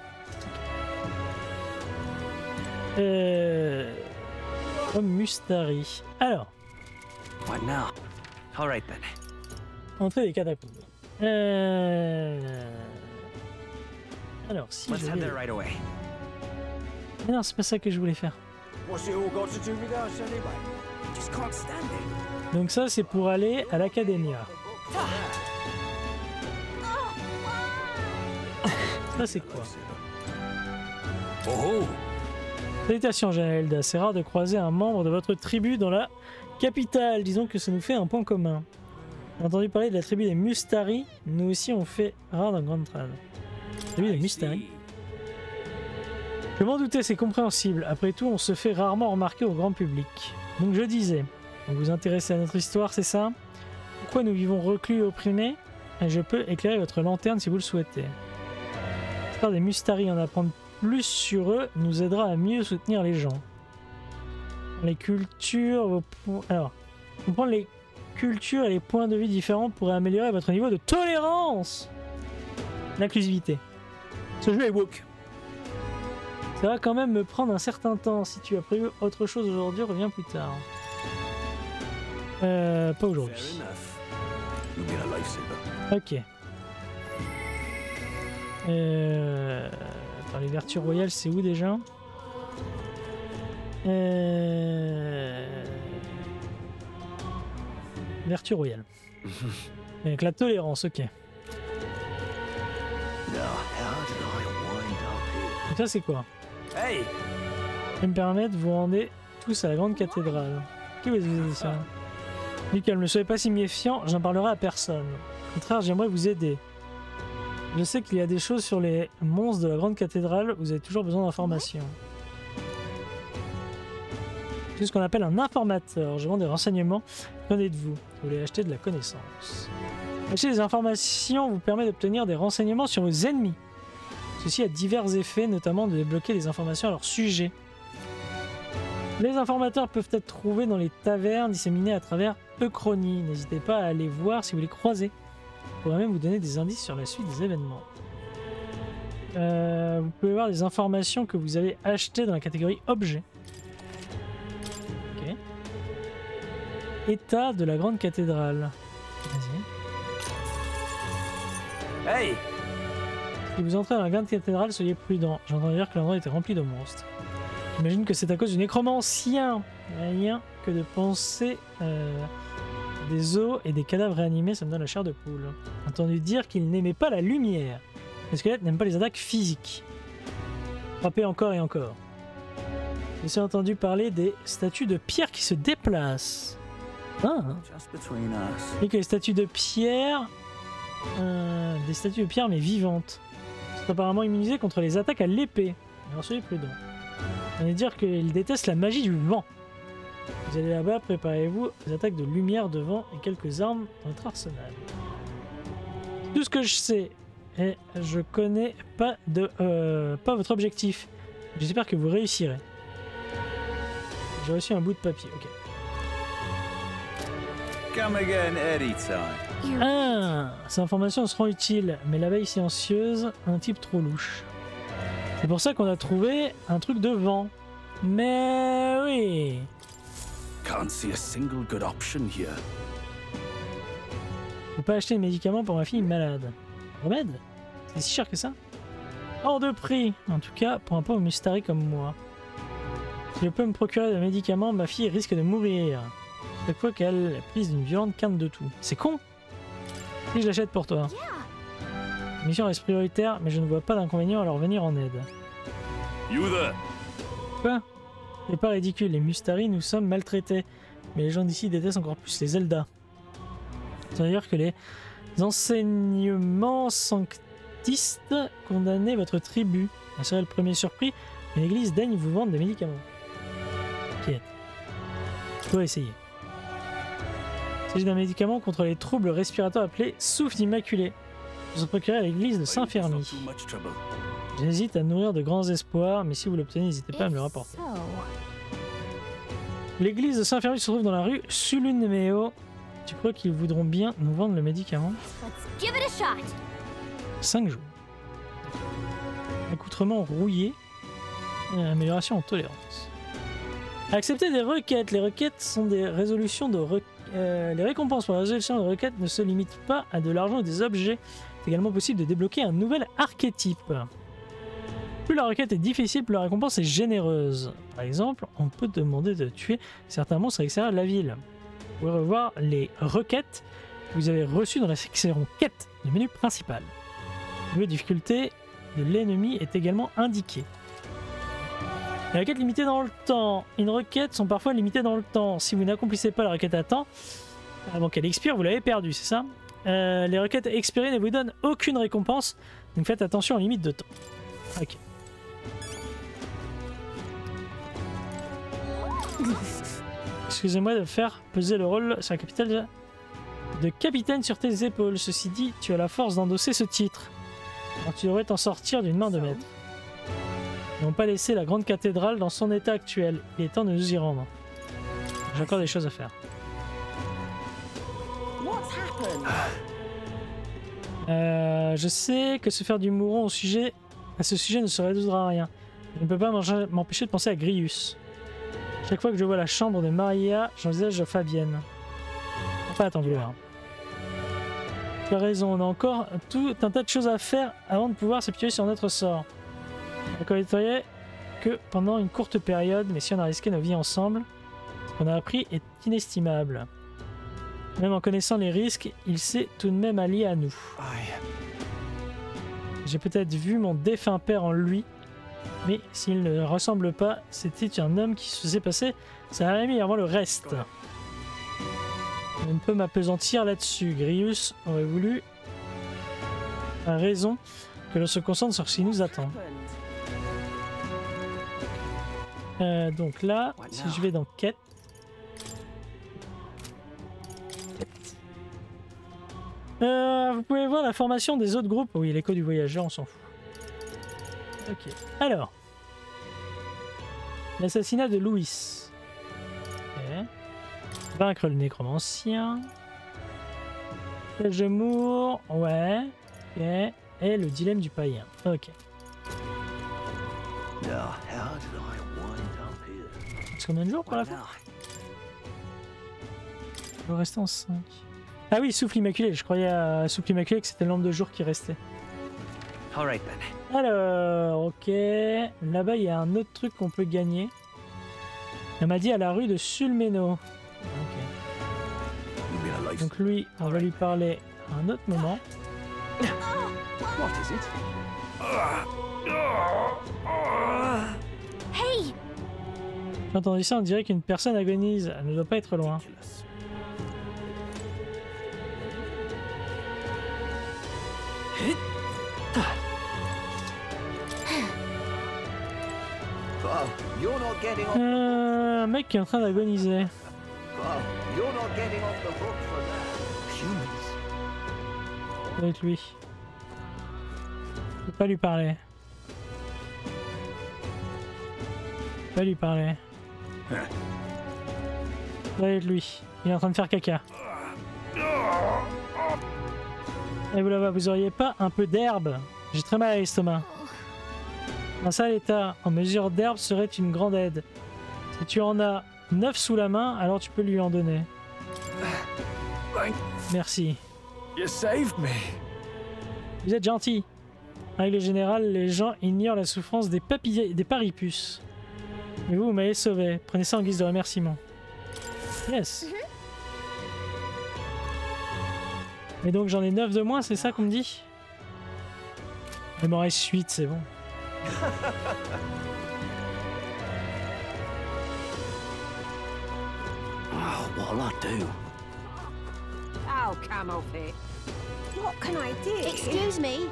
Speaker 1: Euh... Comme Mustari. Alors,
Speaker 4: What now? All right then.
Speaker 1: entrée des catacombes. Euh... Alors, si
Speaker 4: Let's
Speaker 1: je
Speaker 4: right away.
Speaker 1: Mais non, c'est pas ça que je voulais faire. Donc ça, c'est pour aller à l'Academia. Ça, c'est quoi
Speaker 5: Oh
Speaker 1: Salutations, Janelda. C'est rare de croiser un membre de votre tribu dans la capitale. Disons que ça nous fait un point commun. J'ai entendu parler de la tribu des Mustari. Nous aussi, on fait rare dans Grand Trad. Tribu des Mustari. Je m'en doutais, c'est compréhensible. Après tout, on se fait rarement remarquer au grand public. Donc je disais, vous vous intéressez à notre histoire, c'est ça? Pourquoi nous vivons reclus et opprimés? Et Je peux éclairer votre lanterne si vous le souhaitez. L'histoire des Mustari, en apprendre plus sur eux nous aidera à mieux soutenir les gens. Les cultures, vos po- alors, comprendre les cultures et les points de vue différents pourrait améliorer votre niveau de tolérance. L'inclusivité. Ce jeu est woke. Ça va quand même me prendre un certain temps. Si tu as prévu autre chose aujourd'hui, reviens plus tard. Euh, pas aujourd'hui. Ok. Euh... Attends, les vertus royales, c'est où déjà euh... Vertu royale. Avec la tolérance, ok. Donc ça, c'est quoi?
Speaker 4: Hey!
Speaker 1: Ça me permet de vous rendre tous à la grande cathédrale. Qui vous a dit ça? Michael, ne soyez pas si méfiant, j'en parlerai à personne. Au contraire, j'aimerais vous aider. Je sais qu'il y a des choses sur les monstres de la grande cathédrale, vous avez toujours besoin d'informations. C'est ce qu'on appelle un informateur. Je vends des renseignements. Qu'en êtes-vous? Vous voulez acheter de la connaissance. Acheter des informations vous permet d'obtenir des renseignements sur vos ennemis. Ceci a divers effets, notamment de débloquer des informations à leur sujet. Les informateurs peuvent être trouvés dans les tavernes disséminées à travers Euchronie. N'hésitez pas à aller voir si vous les croisez. Pourrait même vous donner des indices sur la suite des événements. Euh, vous pouvez voir des informations que vous avez achetées dans la catégorie objet. Ok. État de la grande cathédrale. Vas-y.
Speaker 4: Hey!
Speaker 1: Si vous entrez dans la grande cathédrale, soyez prudent. J'ai entendu dire que l'endroit était rempli de monstres. J'imagine que c'est à cause du nécromancien. Rien que de penser euh, des os et des cadavres réanimés, ça me donne la chair de poule. Entendu dire qu'il n'aimait pas la lumière. Les squelettes n'aiment pas les attaques physiques. Frapper encore et encore. J'ai entendu parler des statues de pierre qui se déplacent. Ah,
Speaker 11: us.
Speaker 1: et que les statues de pierre. euh, des statues de pierre mais vivantes. Sont apparemment immunisées contre les attaques à l'épée. Alors soyez prudents. On va dire qu'ils détestent la magie du vent. Vous allez là-bas, préparez-vous aux attaques de lumière de vent et quelques armes dans votre arsenal. Tout ce que je sais. et je connais pas de euh, pas votre objectif. J'espère que vous réussirez. J'ai reçu un bout de papier. Ok.
Speaker 9: Come again anytime.
Speaker 1: Ah, ces informations seront utiles, mais l'abeille silencieuse, un type trop louche. C'est pour ça qu'on a trouvé un truc de vent. Mais oui.
Speaker 9: Can't see a single good option here.
Speaker 1: Je peux pas acheter de médicaments pour ma fille malade. Remède C'est si cher que ça? Hors de prix En tout cas, pour un pauvre mustari comme moi. Si je peux me procurer des médicaments, ma fille risque de mourir. Chaque fois qu'elle est prise d'une violente quinte de tout. C'est con Si je l'achète pour toi. La mission reste prioritaire, mais je ne vois pas d'inconvénient à leur venir en aide.
Speaker 9: You there?
Speaker 1: Quoi? C'est pas ridicule, les Mustari, nous sommes maltraités. Mais les gens d'ici détestent encore plus les Zelda. C'est-à-dire que les enseignements sanctistes condamnaient votre tribu. Je serait le premier surpris, mais l'église daigne vous vendre des médicaments. Ok. Faut essayer. Il s'agit d'un médicament contre les troubles respiratoires appelé souffle immaculé. Vous en procurez à l'église de Saint-Fermi. J'hésite à nourrir de grands espoirs, mais si vous l'obtenez, n'hésitez pas à me le rapporter. L'église de Saint-Fermi se trouve dans la rue Sulunemeo. Tu crois qu'ils voudront bien nous vendre le médicament?
Speaker 3: Let's give it a shot.
Speaker 1: 5 jours. Accoutrement rouillé. Et amélioration en tolérance. Accepter des requêtes. Les requêtes sont des résolutions de re- euh, les récompenses pour la résolution de requêtes ne se limitent pas à de l'argent et des objets. C'est également possible de débloquer un nouvel archétype. Plus la requête est difficile, plus la récompense est généreuse. Par exemple, on peut demander de tuer certains monstres à l'extérieur de la ville. Vous pouvez revoir les requêtes que vous avez reçues dans la section quête du menu principal. Le niveau difficulté de l'ennemi est également indiqué. Les requêtes limitées dans le temps. Une requête sont parfois limitées dans le temps. Si vous n'accomplissez pas la requête à temps, avant qu'elle expire, vous l'avez perdue, c'est ça? Euh, Les requêtes expirées ne vous donnent aucune récompense, donc faites attention aux limites de temps. Ok. Excusez-moi de faire peser le rôle sur la capitale de capitaine sur tes épaules. Ceci dit, tu as la force d'endosser ce titre. Alors tu devrais t'en sortir d'une main de maître. N'ont pas laissé la grande cathédrale dans son état actuel. Il est temps de nous y rendre. J'ai encore des choses à faire. Euh, je sais que se faire du mouron au sujet, à ce sujet ne se résoudra à rien. Je ne peux pas m'empêcher de penser à Grius. Chaque fois que je vois la chambre de Maria, j'envisage Fabienne. Pas à t'en vouloir. Tu as raison, on a encore tout un tas de choses à faire avant de pouvoir s'appuyer sur notre sort. Je reconnaîtrais que pendant une courte période, mais si on a risqué nos vies ensemble, ce qu'on a appris est inestimable. Même en connaissant les risques, il s'est tout de même allié à nous. J'ai peut-être vu mon défunt père en lui, mais s'il ne ressemble pas, c'était un homme qui se faisait passer sa amie avant le reste. Je ne peux m'apesantir là-dessus. Grius aurait voulu, a raison, que l'on se concentre sur ce qui nous attend. Euh, donc là, si je vais dans quête. Euh, vous pouvez voir la formation des autres groupes. Oui, l'écho du voyageur, on s'en fout. Ok. Alors. L'assassinat de Louis. Ok. Vaincre le nécromancien. Moore. Ouais. Ok. Et le dilemme du païen. Ok. C'est combien de jours pour la fin Il rester en 5. Ah oui, souffle immaculé. Je croyais à souffle immaculé que c'était le nombre de jours qui restait.
Speaker 4: Alright then.
Speaker 1: Alors, ok. Là-bas, il y a un autre truc qu'on peut gagner. Elle m'a dit à la rue de Sulmeno. Donc lui, on va lui parler à un autre moment.
Speaker 7: What is it?
Speaker 3: Hey!
Speaker 1: J'ai entendu ça, on dirait qu'une personne agonise. Elle ne doit pas être loin. Euh, un mec qui est en train d'agoniser. Être lui. peux pas lui parler. Pas lui parler. Allez lui. Il est en train de faire caca. Et vous vous auriez pas un peu d'herbe J'ai très mal à l'estomac. Un sale état en mesure d'herbe serait une grande aide. Si tu en as 9 sous la main, alors tu peux lui en donner. Merci.
Speaker 9: You saved me.
Speaker 1: Vous êtes gentil. En règle générale, les gens ignorent la souffrance des, papillets, des paripus. Mais vous, vous m'avez sauvé. Prenez ça en guise de remerciement. Yes. Et donc j'en ai 9 de moins, c'est ça qu'on me dit Il m'en reste 8, c'est bon.
Speaker 9: Oh, what'll I do?
Speaker 14: Oh, Camelpit. What can I do?
Speaker 3: Excuse me.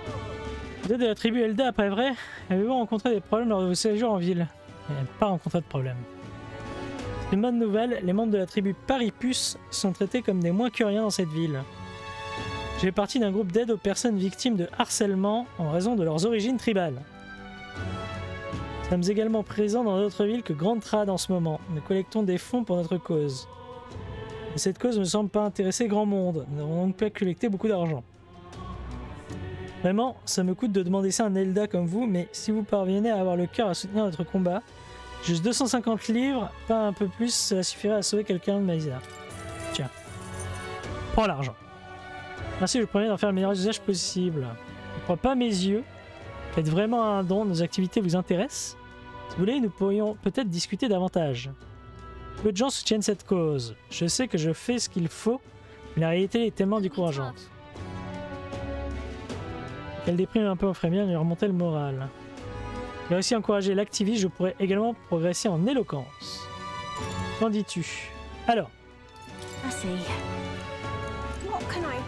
Speaker 1: Vous êtes de la tribu Elda, pas vrai? Avez-vous rencontré des problèmes lors de vos séjours en ville? N'avez pas rencontré de problème. C'est une bonne nouvelle, les membres de la tribu Paripus sont traités comme des moins que rien dans cette ville. J'ai partie d'un groupe d'aide aux personnes victimes de harcèlement en raison de leurs origines tribales. Nous sommes également présents dans d'autres villes que Grande Trad en ce moment. Nous collectons des fonds pour notre cause. Mais cette cause ne semble pas intéresser grand monde. Nous n'avons donc pas collecté beaucoup d'argent. Vraiment, ça me coûte de demander ça à un Elda comme vous, mais si vous parvenez à avoir le cœur à soutenir notre combat, juste 250 livres, pas un peu plus, cela suffirait à sauver quelqu'un de Maïsa. Tiens. Prends l'argent. Merci, je vous promets d'en faire le meilleur usage possible. Ne crois pas mes yeux. Faites vraiment un don, nos activités vous intéressent Si vous voulez, nous pourrions peut-être discuter davantage. Peu de gens soutiennent cette cause. Je sais que je fais ce qu'il faut, mais la réalité est tellement décourageante. Qu'elle déprime un peu au frémien et remonter le moral. Vais aussi encourager l'activisme, je pourrais également progresser en éloquence. Qu'en dis-tu? Alors,
Speaker 14: I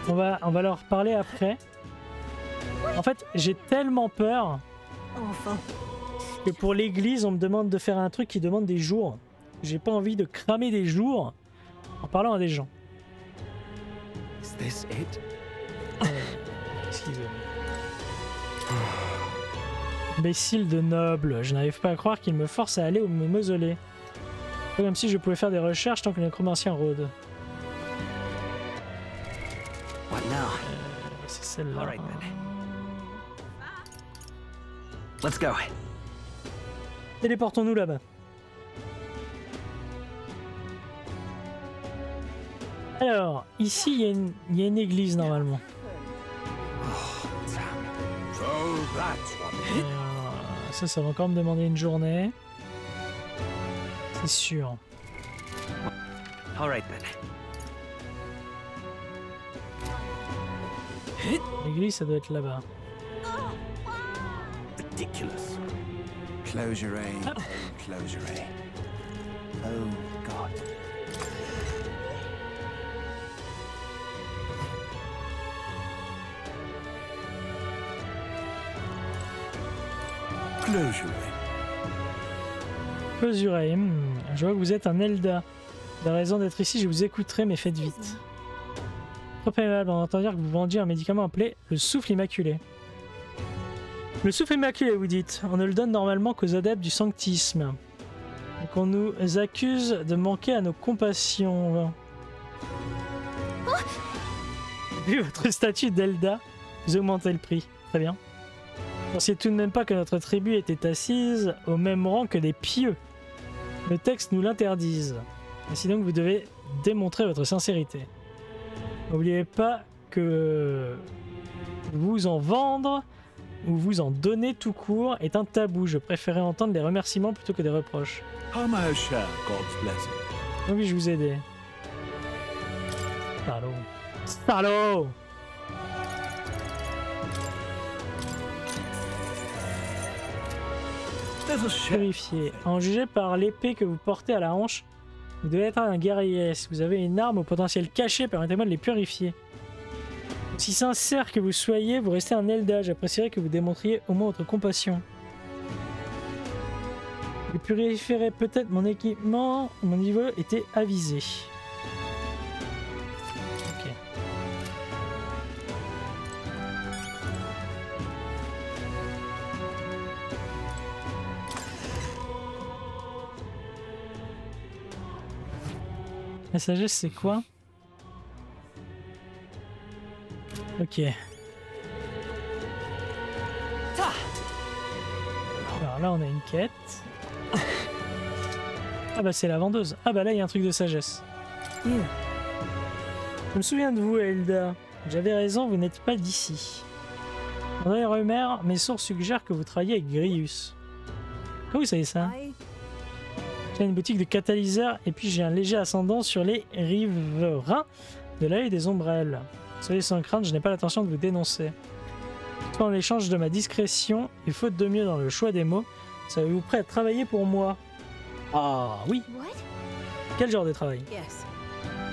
Speaker 1: on va, on va leur parler après. En fait, j'ai tellement peur que pour l'église, on me demande de faire un truc qui demande des jours. J'ai pas envie de cramer des jours en parlant à des gens.
Speaker 9: Is this it?
Speaker 1: Veut Imbécile de noble, je n'arrive pas à croire qu'il me force à aller au mausolée. Comme si je pouvais faire des recherches tant que le nécromancien rôde. Celle-là.
Speaker 4: Alright then. Let's go.
Speaker 1: Téléportons-nous là-bas. Alors, ici, il y a une- il y, a une église normalement.
Speaker 9: So that's what
Speaker 1: Et, euh, ça, ça va encore me demander une journée. C'est sûr.
Speaker 4: Alright then.
Speaker 1: L'église, ça doit être là-bas.
Speaker 9: ridiculous. Close your aim. Oh, close your aim. Oh, God. Aim.
Speaker 1: Closuré, hmm, je vois que vous êtes un Elda. La raison d'être ici, je vous écouterai, mais faites vite. Trop aimable, on entend dire que vous vendiez un médicament appelé le souffle immaculé. Le souffle immaculé, vous dites. On ne le donne normalement qu'aux adeptes du sanctisme. Donc on nous accuse de manquer à nos compassions. Vu votre statut d'Elda, vous augmentez le prix. Très bien. Vous pensiez tout de même pas que notre tribu était assise au même rang que des pieux. Le texte nous l'interdise. Ainsi donc, vous devez démontrer votre sincérité. N'oubliez pas que vous en vendre ou vous en donner tout court est un tabou. Je préférais entendre des remerciements plutôt que des reproches. Donc oui, je vous ai aidé. Salaud. Salaud. En jugé par l'épée que vous portez à la hanche, vous devez être un guerrier. Si vous avez une arme au potentiel caché, permettez-moi de les purifier. Si sincère que vous soyez, vous restez un Elda. J'apprécierais que vous démontriez au moins votre compassion. Vous purifierez peut-être mon équipement. Mon niveau était avisé. La sagesse, c'est quoi Ok. Alors là, on a une quête. Ah bah c'est la vendeuse. Ah bah là, il y a un truc de sagesse. Je me souviens de vous, Elda. J'avais raison, vous n'êtes pas d'ici. André Remer, mes sources suggèrent que vous travaillez avec Grius. Comment vous savez ça? J'ai une boutique de catalyseurs et puis j'ai un léger ascendant sur les riverains de l'œil des ombrelles. Soyez sans crainte, je n'ai pas l'intention de vous dénoncer. En l'échange de ma discrétion et faute de mieux dans le choix des mots, savez-vous prêt à travailler pour moi? Ah oui Quel genre de travail?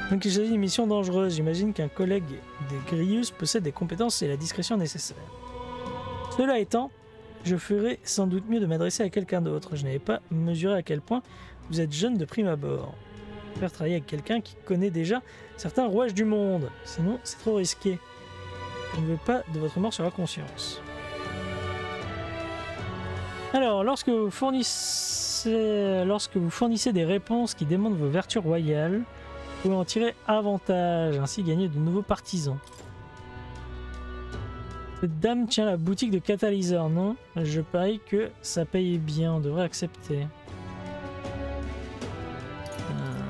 Speaker 1: Donc il s'agit d'une mission dangereuse. J'imagine qu'un collègue des Grius possède des compétences et la discrétion nécessaires. Cela étant, je ferais sans doute mieux de m'adresser à quelqu'un d'autre. Je n'avais pas mesuré à quel point vous êtes jeune de prime abord. Faire travailler avec quelqu'un qui connaît déjà certains rouages du monde. Sinon, c'est trop risqué. Je ne veux pas de votre mort sur la conscience. Alors, lorsque vous fournissez, lorsque vous fournissez des réponses qui demandent vos vertus royales, vous en tirer avantage, ainsi gagner de nouveaux partisans. Cette dame tient la boutique de catalyseur, non? Je parie que ça paye bien, on devrait accepter. Euh,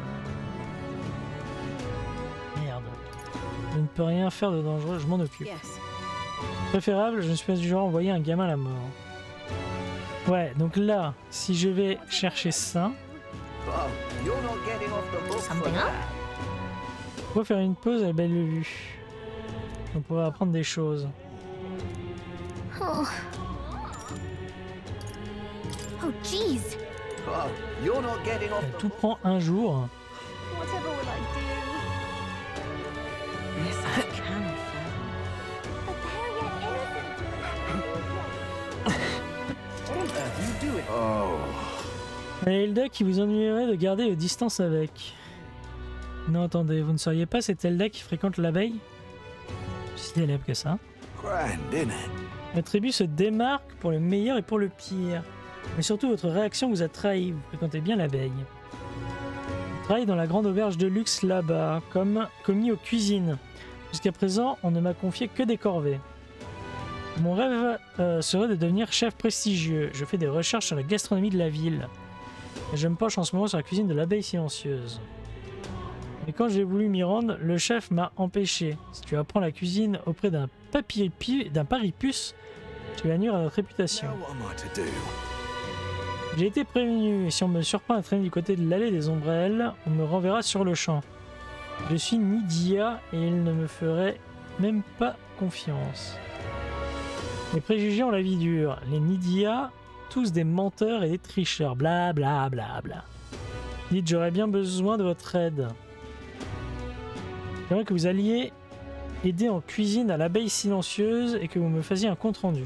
Speaker 1: Merde. Je ne peux rien faire de dangereux, je m'en occupe. Préférable, je ne suis pas du genre à envoyer un gamin à la mort. Ouais, donc là, si je vais chercher ça, on va faire une pause à belle vue. On pourrait apprendre des choses.
Speaker 3: Oh. Oh, jeez.
Speaker 1: Tout prend un jour.
Speaker 3: Whatever will I do?
Speaker 8: Yes, I can.
Speaker 3: But they're yet innocent.
Speaker 5: Oh.
Speaker 1: Et Elda qui vous ennuierait de garder vos distances avec. Non, attendez, vous ne seriez pas cette Elda qui fréquente l'abeille? Si célèbre que ça.
Speaker 9: Grand, isn't it?
Speaker 1: Votre tribu se démarque pour le meilleur et pour le pire. Mais surtout, votre réaction vous a trahi. Vous fréquentez bien l'abeille. Vous travaillez dans la grande auberge de luxe là-bas, comme commis aux cuisines. Jusqu'à présent, on ne m'a confié que des corvées. Mon rêve euh, serait de devenir chef prestigieux. Je fais des recherches sur la gastronomie de la ville. Je me penche en ce moment sur la cuisine de l'abeille silencieuse. Mais quand j'ai voulu m'y rendre, le chef m'a empêché. Si tu apprends la cuisine auprès d'un d'un paripuce, tu vas nuire à notre réputation. J'ai été prévenu, et si on me surprend à traîner du côté de l'allée des ombrelles, on me renverra sur le champ. Je suis Nidia et il ne me ferait même pas confiance. Les préjugés ont la vie dure. Les Nidia, tous des menteurs et des tricheurs. Bla bla bla bla. Dites, j'aurais bien besoin de votre aide. J'aimerais que vous alliez aider en cuisine à l'abeille silencieuse et que vous me fassiez un compte rendu.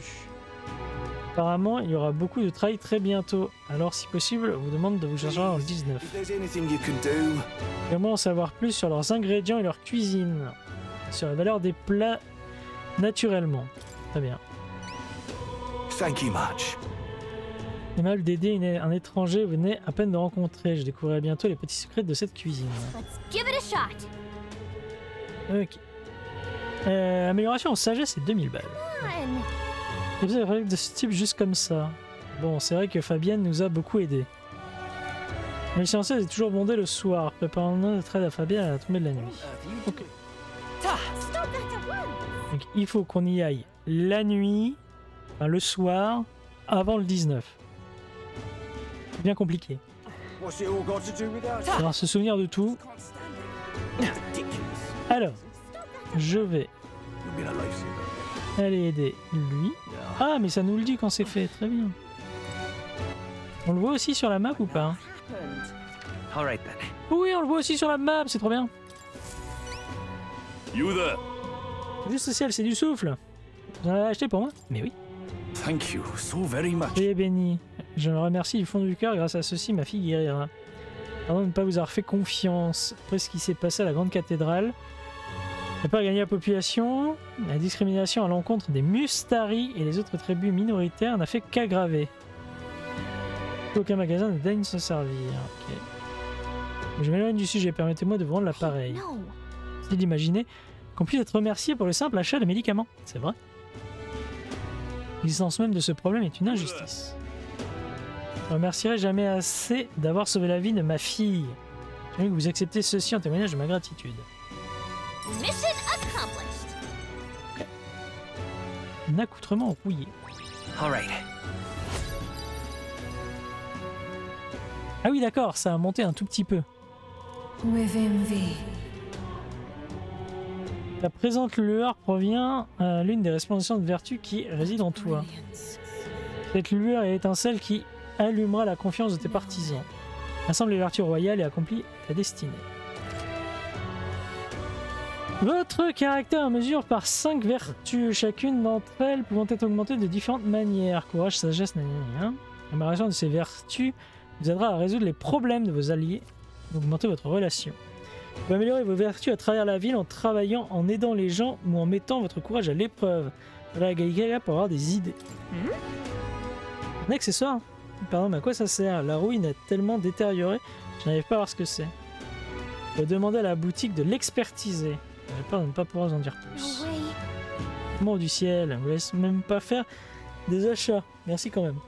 Speaker 1: Apparemment, il y aura beaucoup de travail très bientôt. Alors, si possible, on vous demande de vous dans le 19.
Speaker 9: If there's anything you can do,
Speaker 1: J'aimerais en savoir plus sur leurs ingrédients et leur cuisine. Sur la valeur des plats naturellement. Très bien.
Speaker 9: thank you much.
Speaker 1: Aimable d'aider un étranger que vous venez à peine de rencontrer. Je découvrirai bientôt les petits secrets de cette cuisine.
Speaker 3: Let's give it a shot.
Speaker 1: Ok. Euh, amélioration en sagesse, c'est 2000 balles. Règles de ce type juste comme ça. Bon, c'est vrai que Fabienne nous a beaucoup aidé. Mais le silencieuse est toujours bondé le soir. Préparons-nous notre aide à Fabienne à la tombée de la nuit. Ok. Donc il faut qu'on y aille la nuit, enfin le soir, avant le 19. C'est bien compliqué.
Speaker 12: What's it all got to do with us?
Speaker 1: Il faudra se souvenir de tout. Alors, je vais aller aider lui. Ah, mais ça nous le dit quand c'est fait, très bien. On le voit aussi sur la map ou pas
Speaker 4: Alright then.
Speaker 1: Oui, on le voit aussi sur la map, c'est trop bien. Juste ciel, c'est du souffle. Vous en avez acheté pour moi Mais oui.
Speaker 5: Thank you so very much.
Speaker 1: Soyez béni. Je me remercie du fond du cœur, grâce à ceci, ma fille guérira. Pardon de ne pas vous avoir fait confiance. Après ce qui s'est passé à la grande cathédrale, pas gagné la population. La discrimination à l'encontre des Mustari et les autres tribus minoritaires n'a fait qu'aggraver. Aucun magasin ne daigne se servir. Je m'éloigne du sujet, permettez-moi de vous rendre l'appareil. C'est d'imaginer qu'on puisse être remercié pour le simple achat de médicaments. C'est vrai. L'existence même de ce problème est une injustice. Je ne remercierai jamais assez d'avoir sauvé la vie de ma fille. J'aimerais que vous acceptez ceci en témoignage de ma gratitude.
Speaker 3: Mission accomplished.
Speaker 1: Un accoutrement rouillé.
Speaker 4: All right.
Speaker 1: Ah oui, d'accord, ça a monté un tout petit peu. La présente lueur provient à l'une des resplendances de vertu qui réside en toi. Cette lueur est étincelle qui allumera la confiance de tes partisans. Rassemble les vertus royales et accomplit ta destinée. Votre caractère mesure par 5 vertus, chacune d'entre elles pouvant être augmentée de différentes manières. Courage, sagesse, nanana. L'amélioration de ces vertus vous aidera à résoudre les problèmes de vos alliés et augmenter votre relation. Vous pouvez améliorer vos vertus à travers la ville en travaillant, en aidant les gens ou en mettant votre courage à l'épreuve. Voilà, Galgaga pour avoir des idées. Un accessoire Pardon, mais à quoi ça sert? La ruine est tellement détériorée, je n'arrive pas à voir ce que c'est. Je vais demander à la boutique de l'expertiser. J'ai peur de ne pas pouvoir vous en dire plus.
Speaker 3: Way.
Speaker 1: Mon du ciel, vous laisse même pas faire des achats. Merci quand même.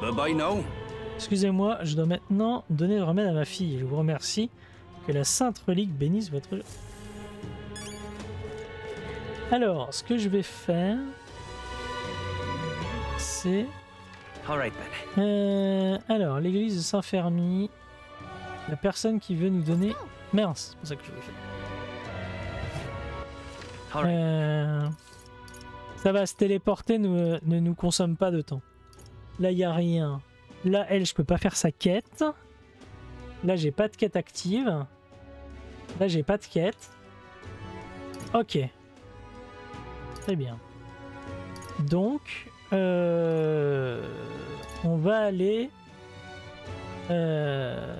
Speaker 9: Bye bye now.
Speaker 1: Excusez-moi, je dois maintenant donner le remède à ma fille. Je vous remercie. Que la sainte relique bénisse votre... Alors, ce que je vais faire, c'est... Euh, alors, l'église de Saint-Fermi, la personne qui veut nous donner... Mince, c'est pour ça que je. Euh, ça va se téléporter, ne, ne nous consomme pas de temps. Là, il n'y a rien. Là, elle, je peux pas faire sa quête. Là, j'ai pas de quête active. Là, j'ai pas de quête. Ok. Très bien. Donc, euh, on va aller... euh,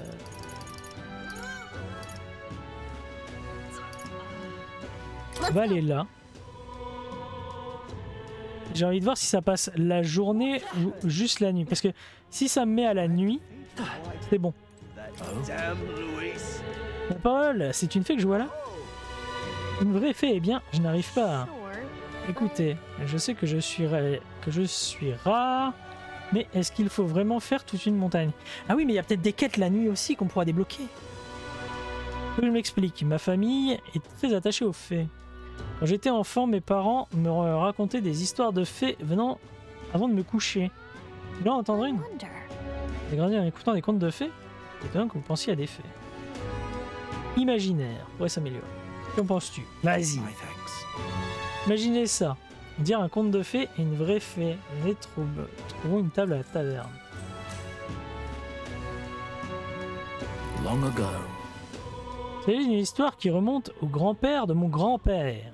Speaker 1: on va aller là. J'ai envie de voir si ça passe la journée ou juste la nuit. Parce que si ça me met à la nuit, c'est bon. La parole, c'est une fée que je vois là Une vraie fée Eh bien, je n'arrive pas. Écoutez, je sais que je suis, que je suis rare, mais est-ce qu'il faut vraiment faire toute une montagne? Ah oui, mais il y a peut-être des quêtes la nuit aussi qu'on pourra débloquer. Que je m'explique, ma famille est très attachée aux fées. Quand j'étais enfant, mes parents me racontaient des histoires de fées venant avant de me coucher. Voulez en entendre une? J'ai grandi en écoutant des contes de fées C'est étonnant que vous pensiez à des fées. Imaginaire, pourrait s'améliorer. Qu'en penses-tu? Vas-y. Imaginez ça. Dire un conte de fées et une vraie fée. Les troubles. Trouvons une table à la taverne.
Speaker 11: Long ago,
Speaker 1: C'est une histoire qui remonte au grand-père de mon grand-père.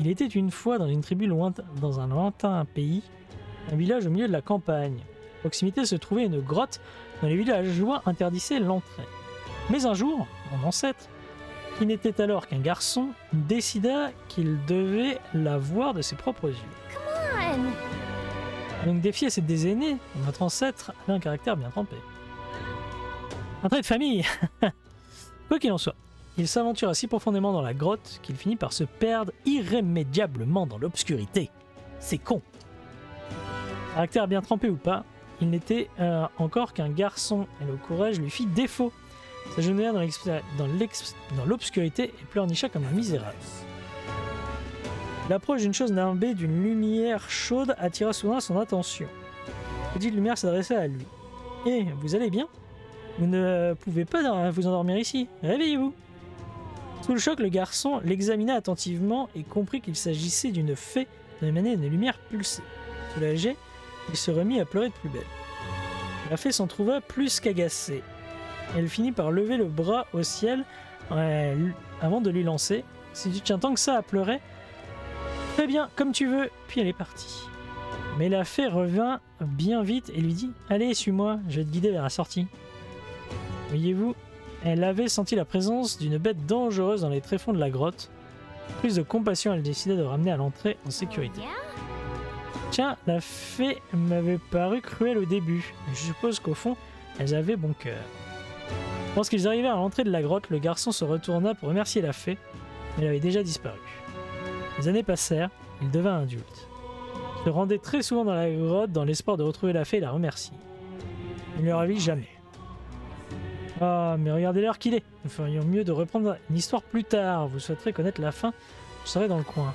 Speaker 1: Il était une fois dans une tribu lointain, dans un lointain pays, un village au milieu de la campagne. À proximité se trouvait une grotte dont les villageois interdisaient l'entrée. Mais un jour, mon ancêtre, qui n'était alors qu'un garçon, décida qu'il devait la voir de ses propres yeux.
Speaker 3: Come on.
Speaker 1: Donc défier cette des aînés, notre ancêtre avait un caractère bien trempé. Un trait de famille Quoi qu'il en soit, il s'aventura si profondément dans la grotte qu'il finit par se perdre irrémédiablement dans l'obscurité. C'est con Caractère bien trempé ou pas, il n'était euh, encore qu'un garçon et le courage lui fit défaut. S'agenouilla dans l'obscurité et pleurnicha comme un misérable. L'approche d'une chose nimbée d'une lumière chaude attira soudain son attention. La petite lumière s'adressa à lui. Eh, vous allez bien? Vous ne pouvez pas vous endormir ici. Réveillez-vous Sous le choc, le garçon l'examina attentivement et comprit qu'il s'agissait d'une fée dont émanait une lumière pulsée. Soulagé, il se remit à pleurer de plus belle. La fée s'en trouva plus qu'agacée. Elle finit par lever le bras au ciel euh, avant de lui lancer. Si tu tiens tant que ça à pleurer, Très bien, comme tu veux. Puis elle est partie. Mais la fée revint bien vite et lui dit Allez, suis-moi, je vais te guider vers la sortie. Voyez-vous, elle avait senti la présence d'une bête dangereuse dans les tréfonds de la grotte. Prise de compassion, elle décida de ramener à l'entrée en sécurité. Tiens, la fée m'avait paru cruelle au début, je suppose qu'au fond, elles avaient bon cœur. Lorsqu'ils arrivèrent à l'entrée de la grotte, le garçon se retourna pour remercier la fée, mais elle avait déjà disparu. Les années passèrent, il devint adulte. Il se rendait très souvent dans la grotte dans l'espoir de retrouver la fée et la remercier. Il ne la revit jamais. Ah, mais regardez l'heure qu'il est. Nous ferions mieux de reprendre une histoire plus tard. Vous souhaiterez connaître la fin, je serai dans le coin.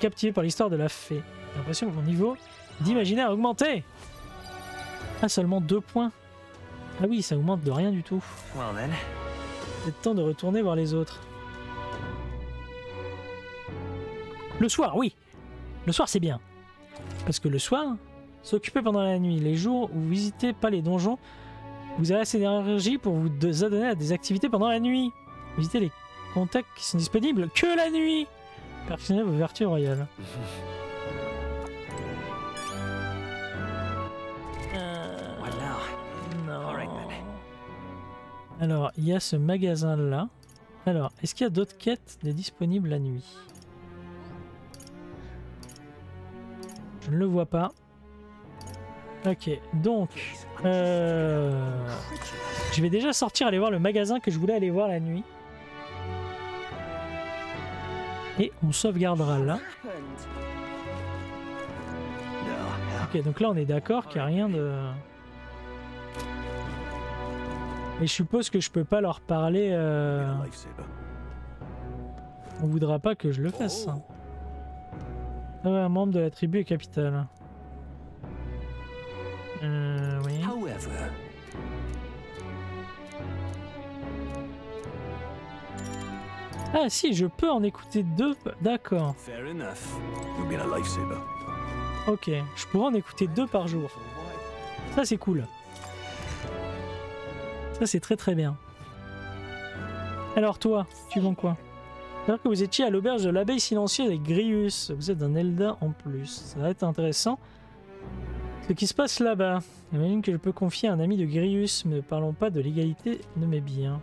Speaker 1: Captivé par l'histoire de la fée. J'ai l'impression que mon niveau d'imaginaire a augmenté. Ah, seulement deux points. Ah oui, ça augmente de rien du tout.
Speaker 4: Well.
Speaker 1: C'est temps de retourner voir les autres. Le soir, oui. Le soir, c'est bien. Parce que le soir, s'occuper pendant la nuit. Les jours où vous visitez pas les donjons, vous avez assez d'énergie pour vous adonner à des activités pendant la nuit. Visitez les contacts qui sont disponibles que la nuit. Perfectionnez vos vertus royales. Alors, il y a ce magasin-là. Alors, est-ce qu'il y a d'autres quêtes disponibles la nuit? Je ne le vois pas. Ok, donc... euh, Je vais déjà sortir aller voir le magasin que je voulais aller voir la nuit. Et on sauvegardera là. Ok, donc là on est d'accord qu'il n'y a rien de... Et je suppose que je peux pas leur parler... euh, On voudra pas que je le fasse. hein. Ah ouais, un membre de la tribu est capital. Euh, oui.
Speaker 9: However,
Speaker 1: Ah si, je peux en écouter deux. D'accord. Ok, je pourrais en écouter deux par jour. Ça c'est cool. Ça c'est très très bien. Alors toi, tu vends quoi? C'est-à-dire que vous étiez à l'auberge de l'abeille silencieuse avec Grius. Vous êtes un Elda en plus. Ça va être intéressant. Ce qui se passe là-bas. J'imagine que je peux confier à un ami de Grius, ne parlons pas de l'égalité de mes biens.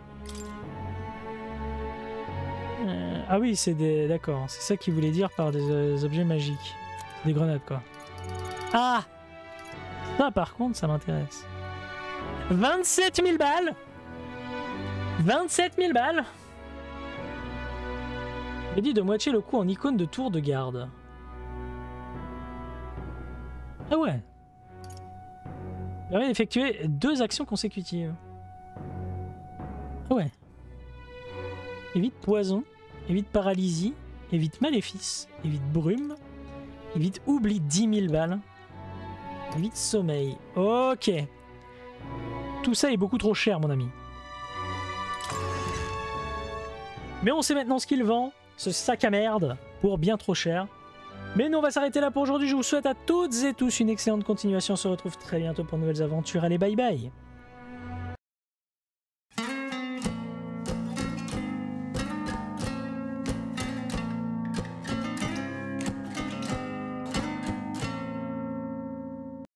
Speaker 1: Euh, ah oui, c'est des... D'accord, c'est ça qu'il voulait dire par des, euh, objets magiques. Des grenades, quoi. Ah Ça, par contre, ça m'intéresse. 27 000 balles 27 000 balles dit de moitié le coup en icône de tour de garde. Ah ouais Permet d'effectuer deux actions consécutives. Ah ouais. Évite poison, évite paralysie, évite maléfice, évite brume, évite oubli 10 000 balles, évite sommeil. Ok. Tout ça est beaucoup trop cher, mon ami. Mais on sait maintenant ce qu'il vend, ce sac à merde, pour bien trop cher. Mais nous, on va s'arrêter là pour aujourd'hui. Je vous souhaite à toutes et tous une excellente continuation. On se retrouve très bientôt pour de nouvelles aventures. Allez, bye bye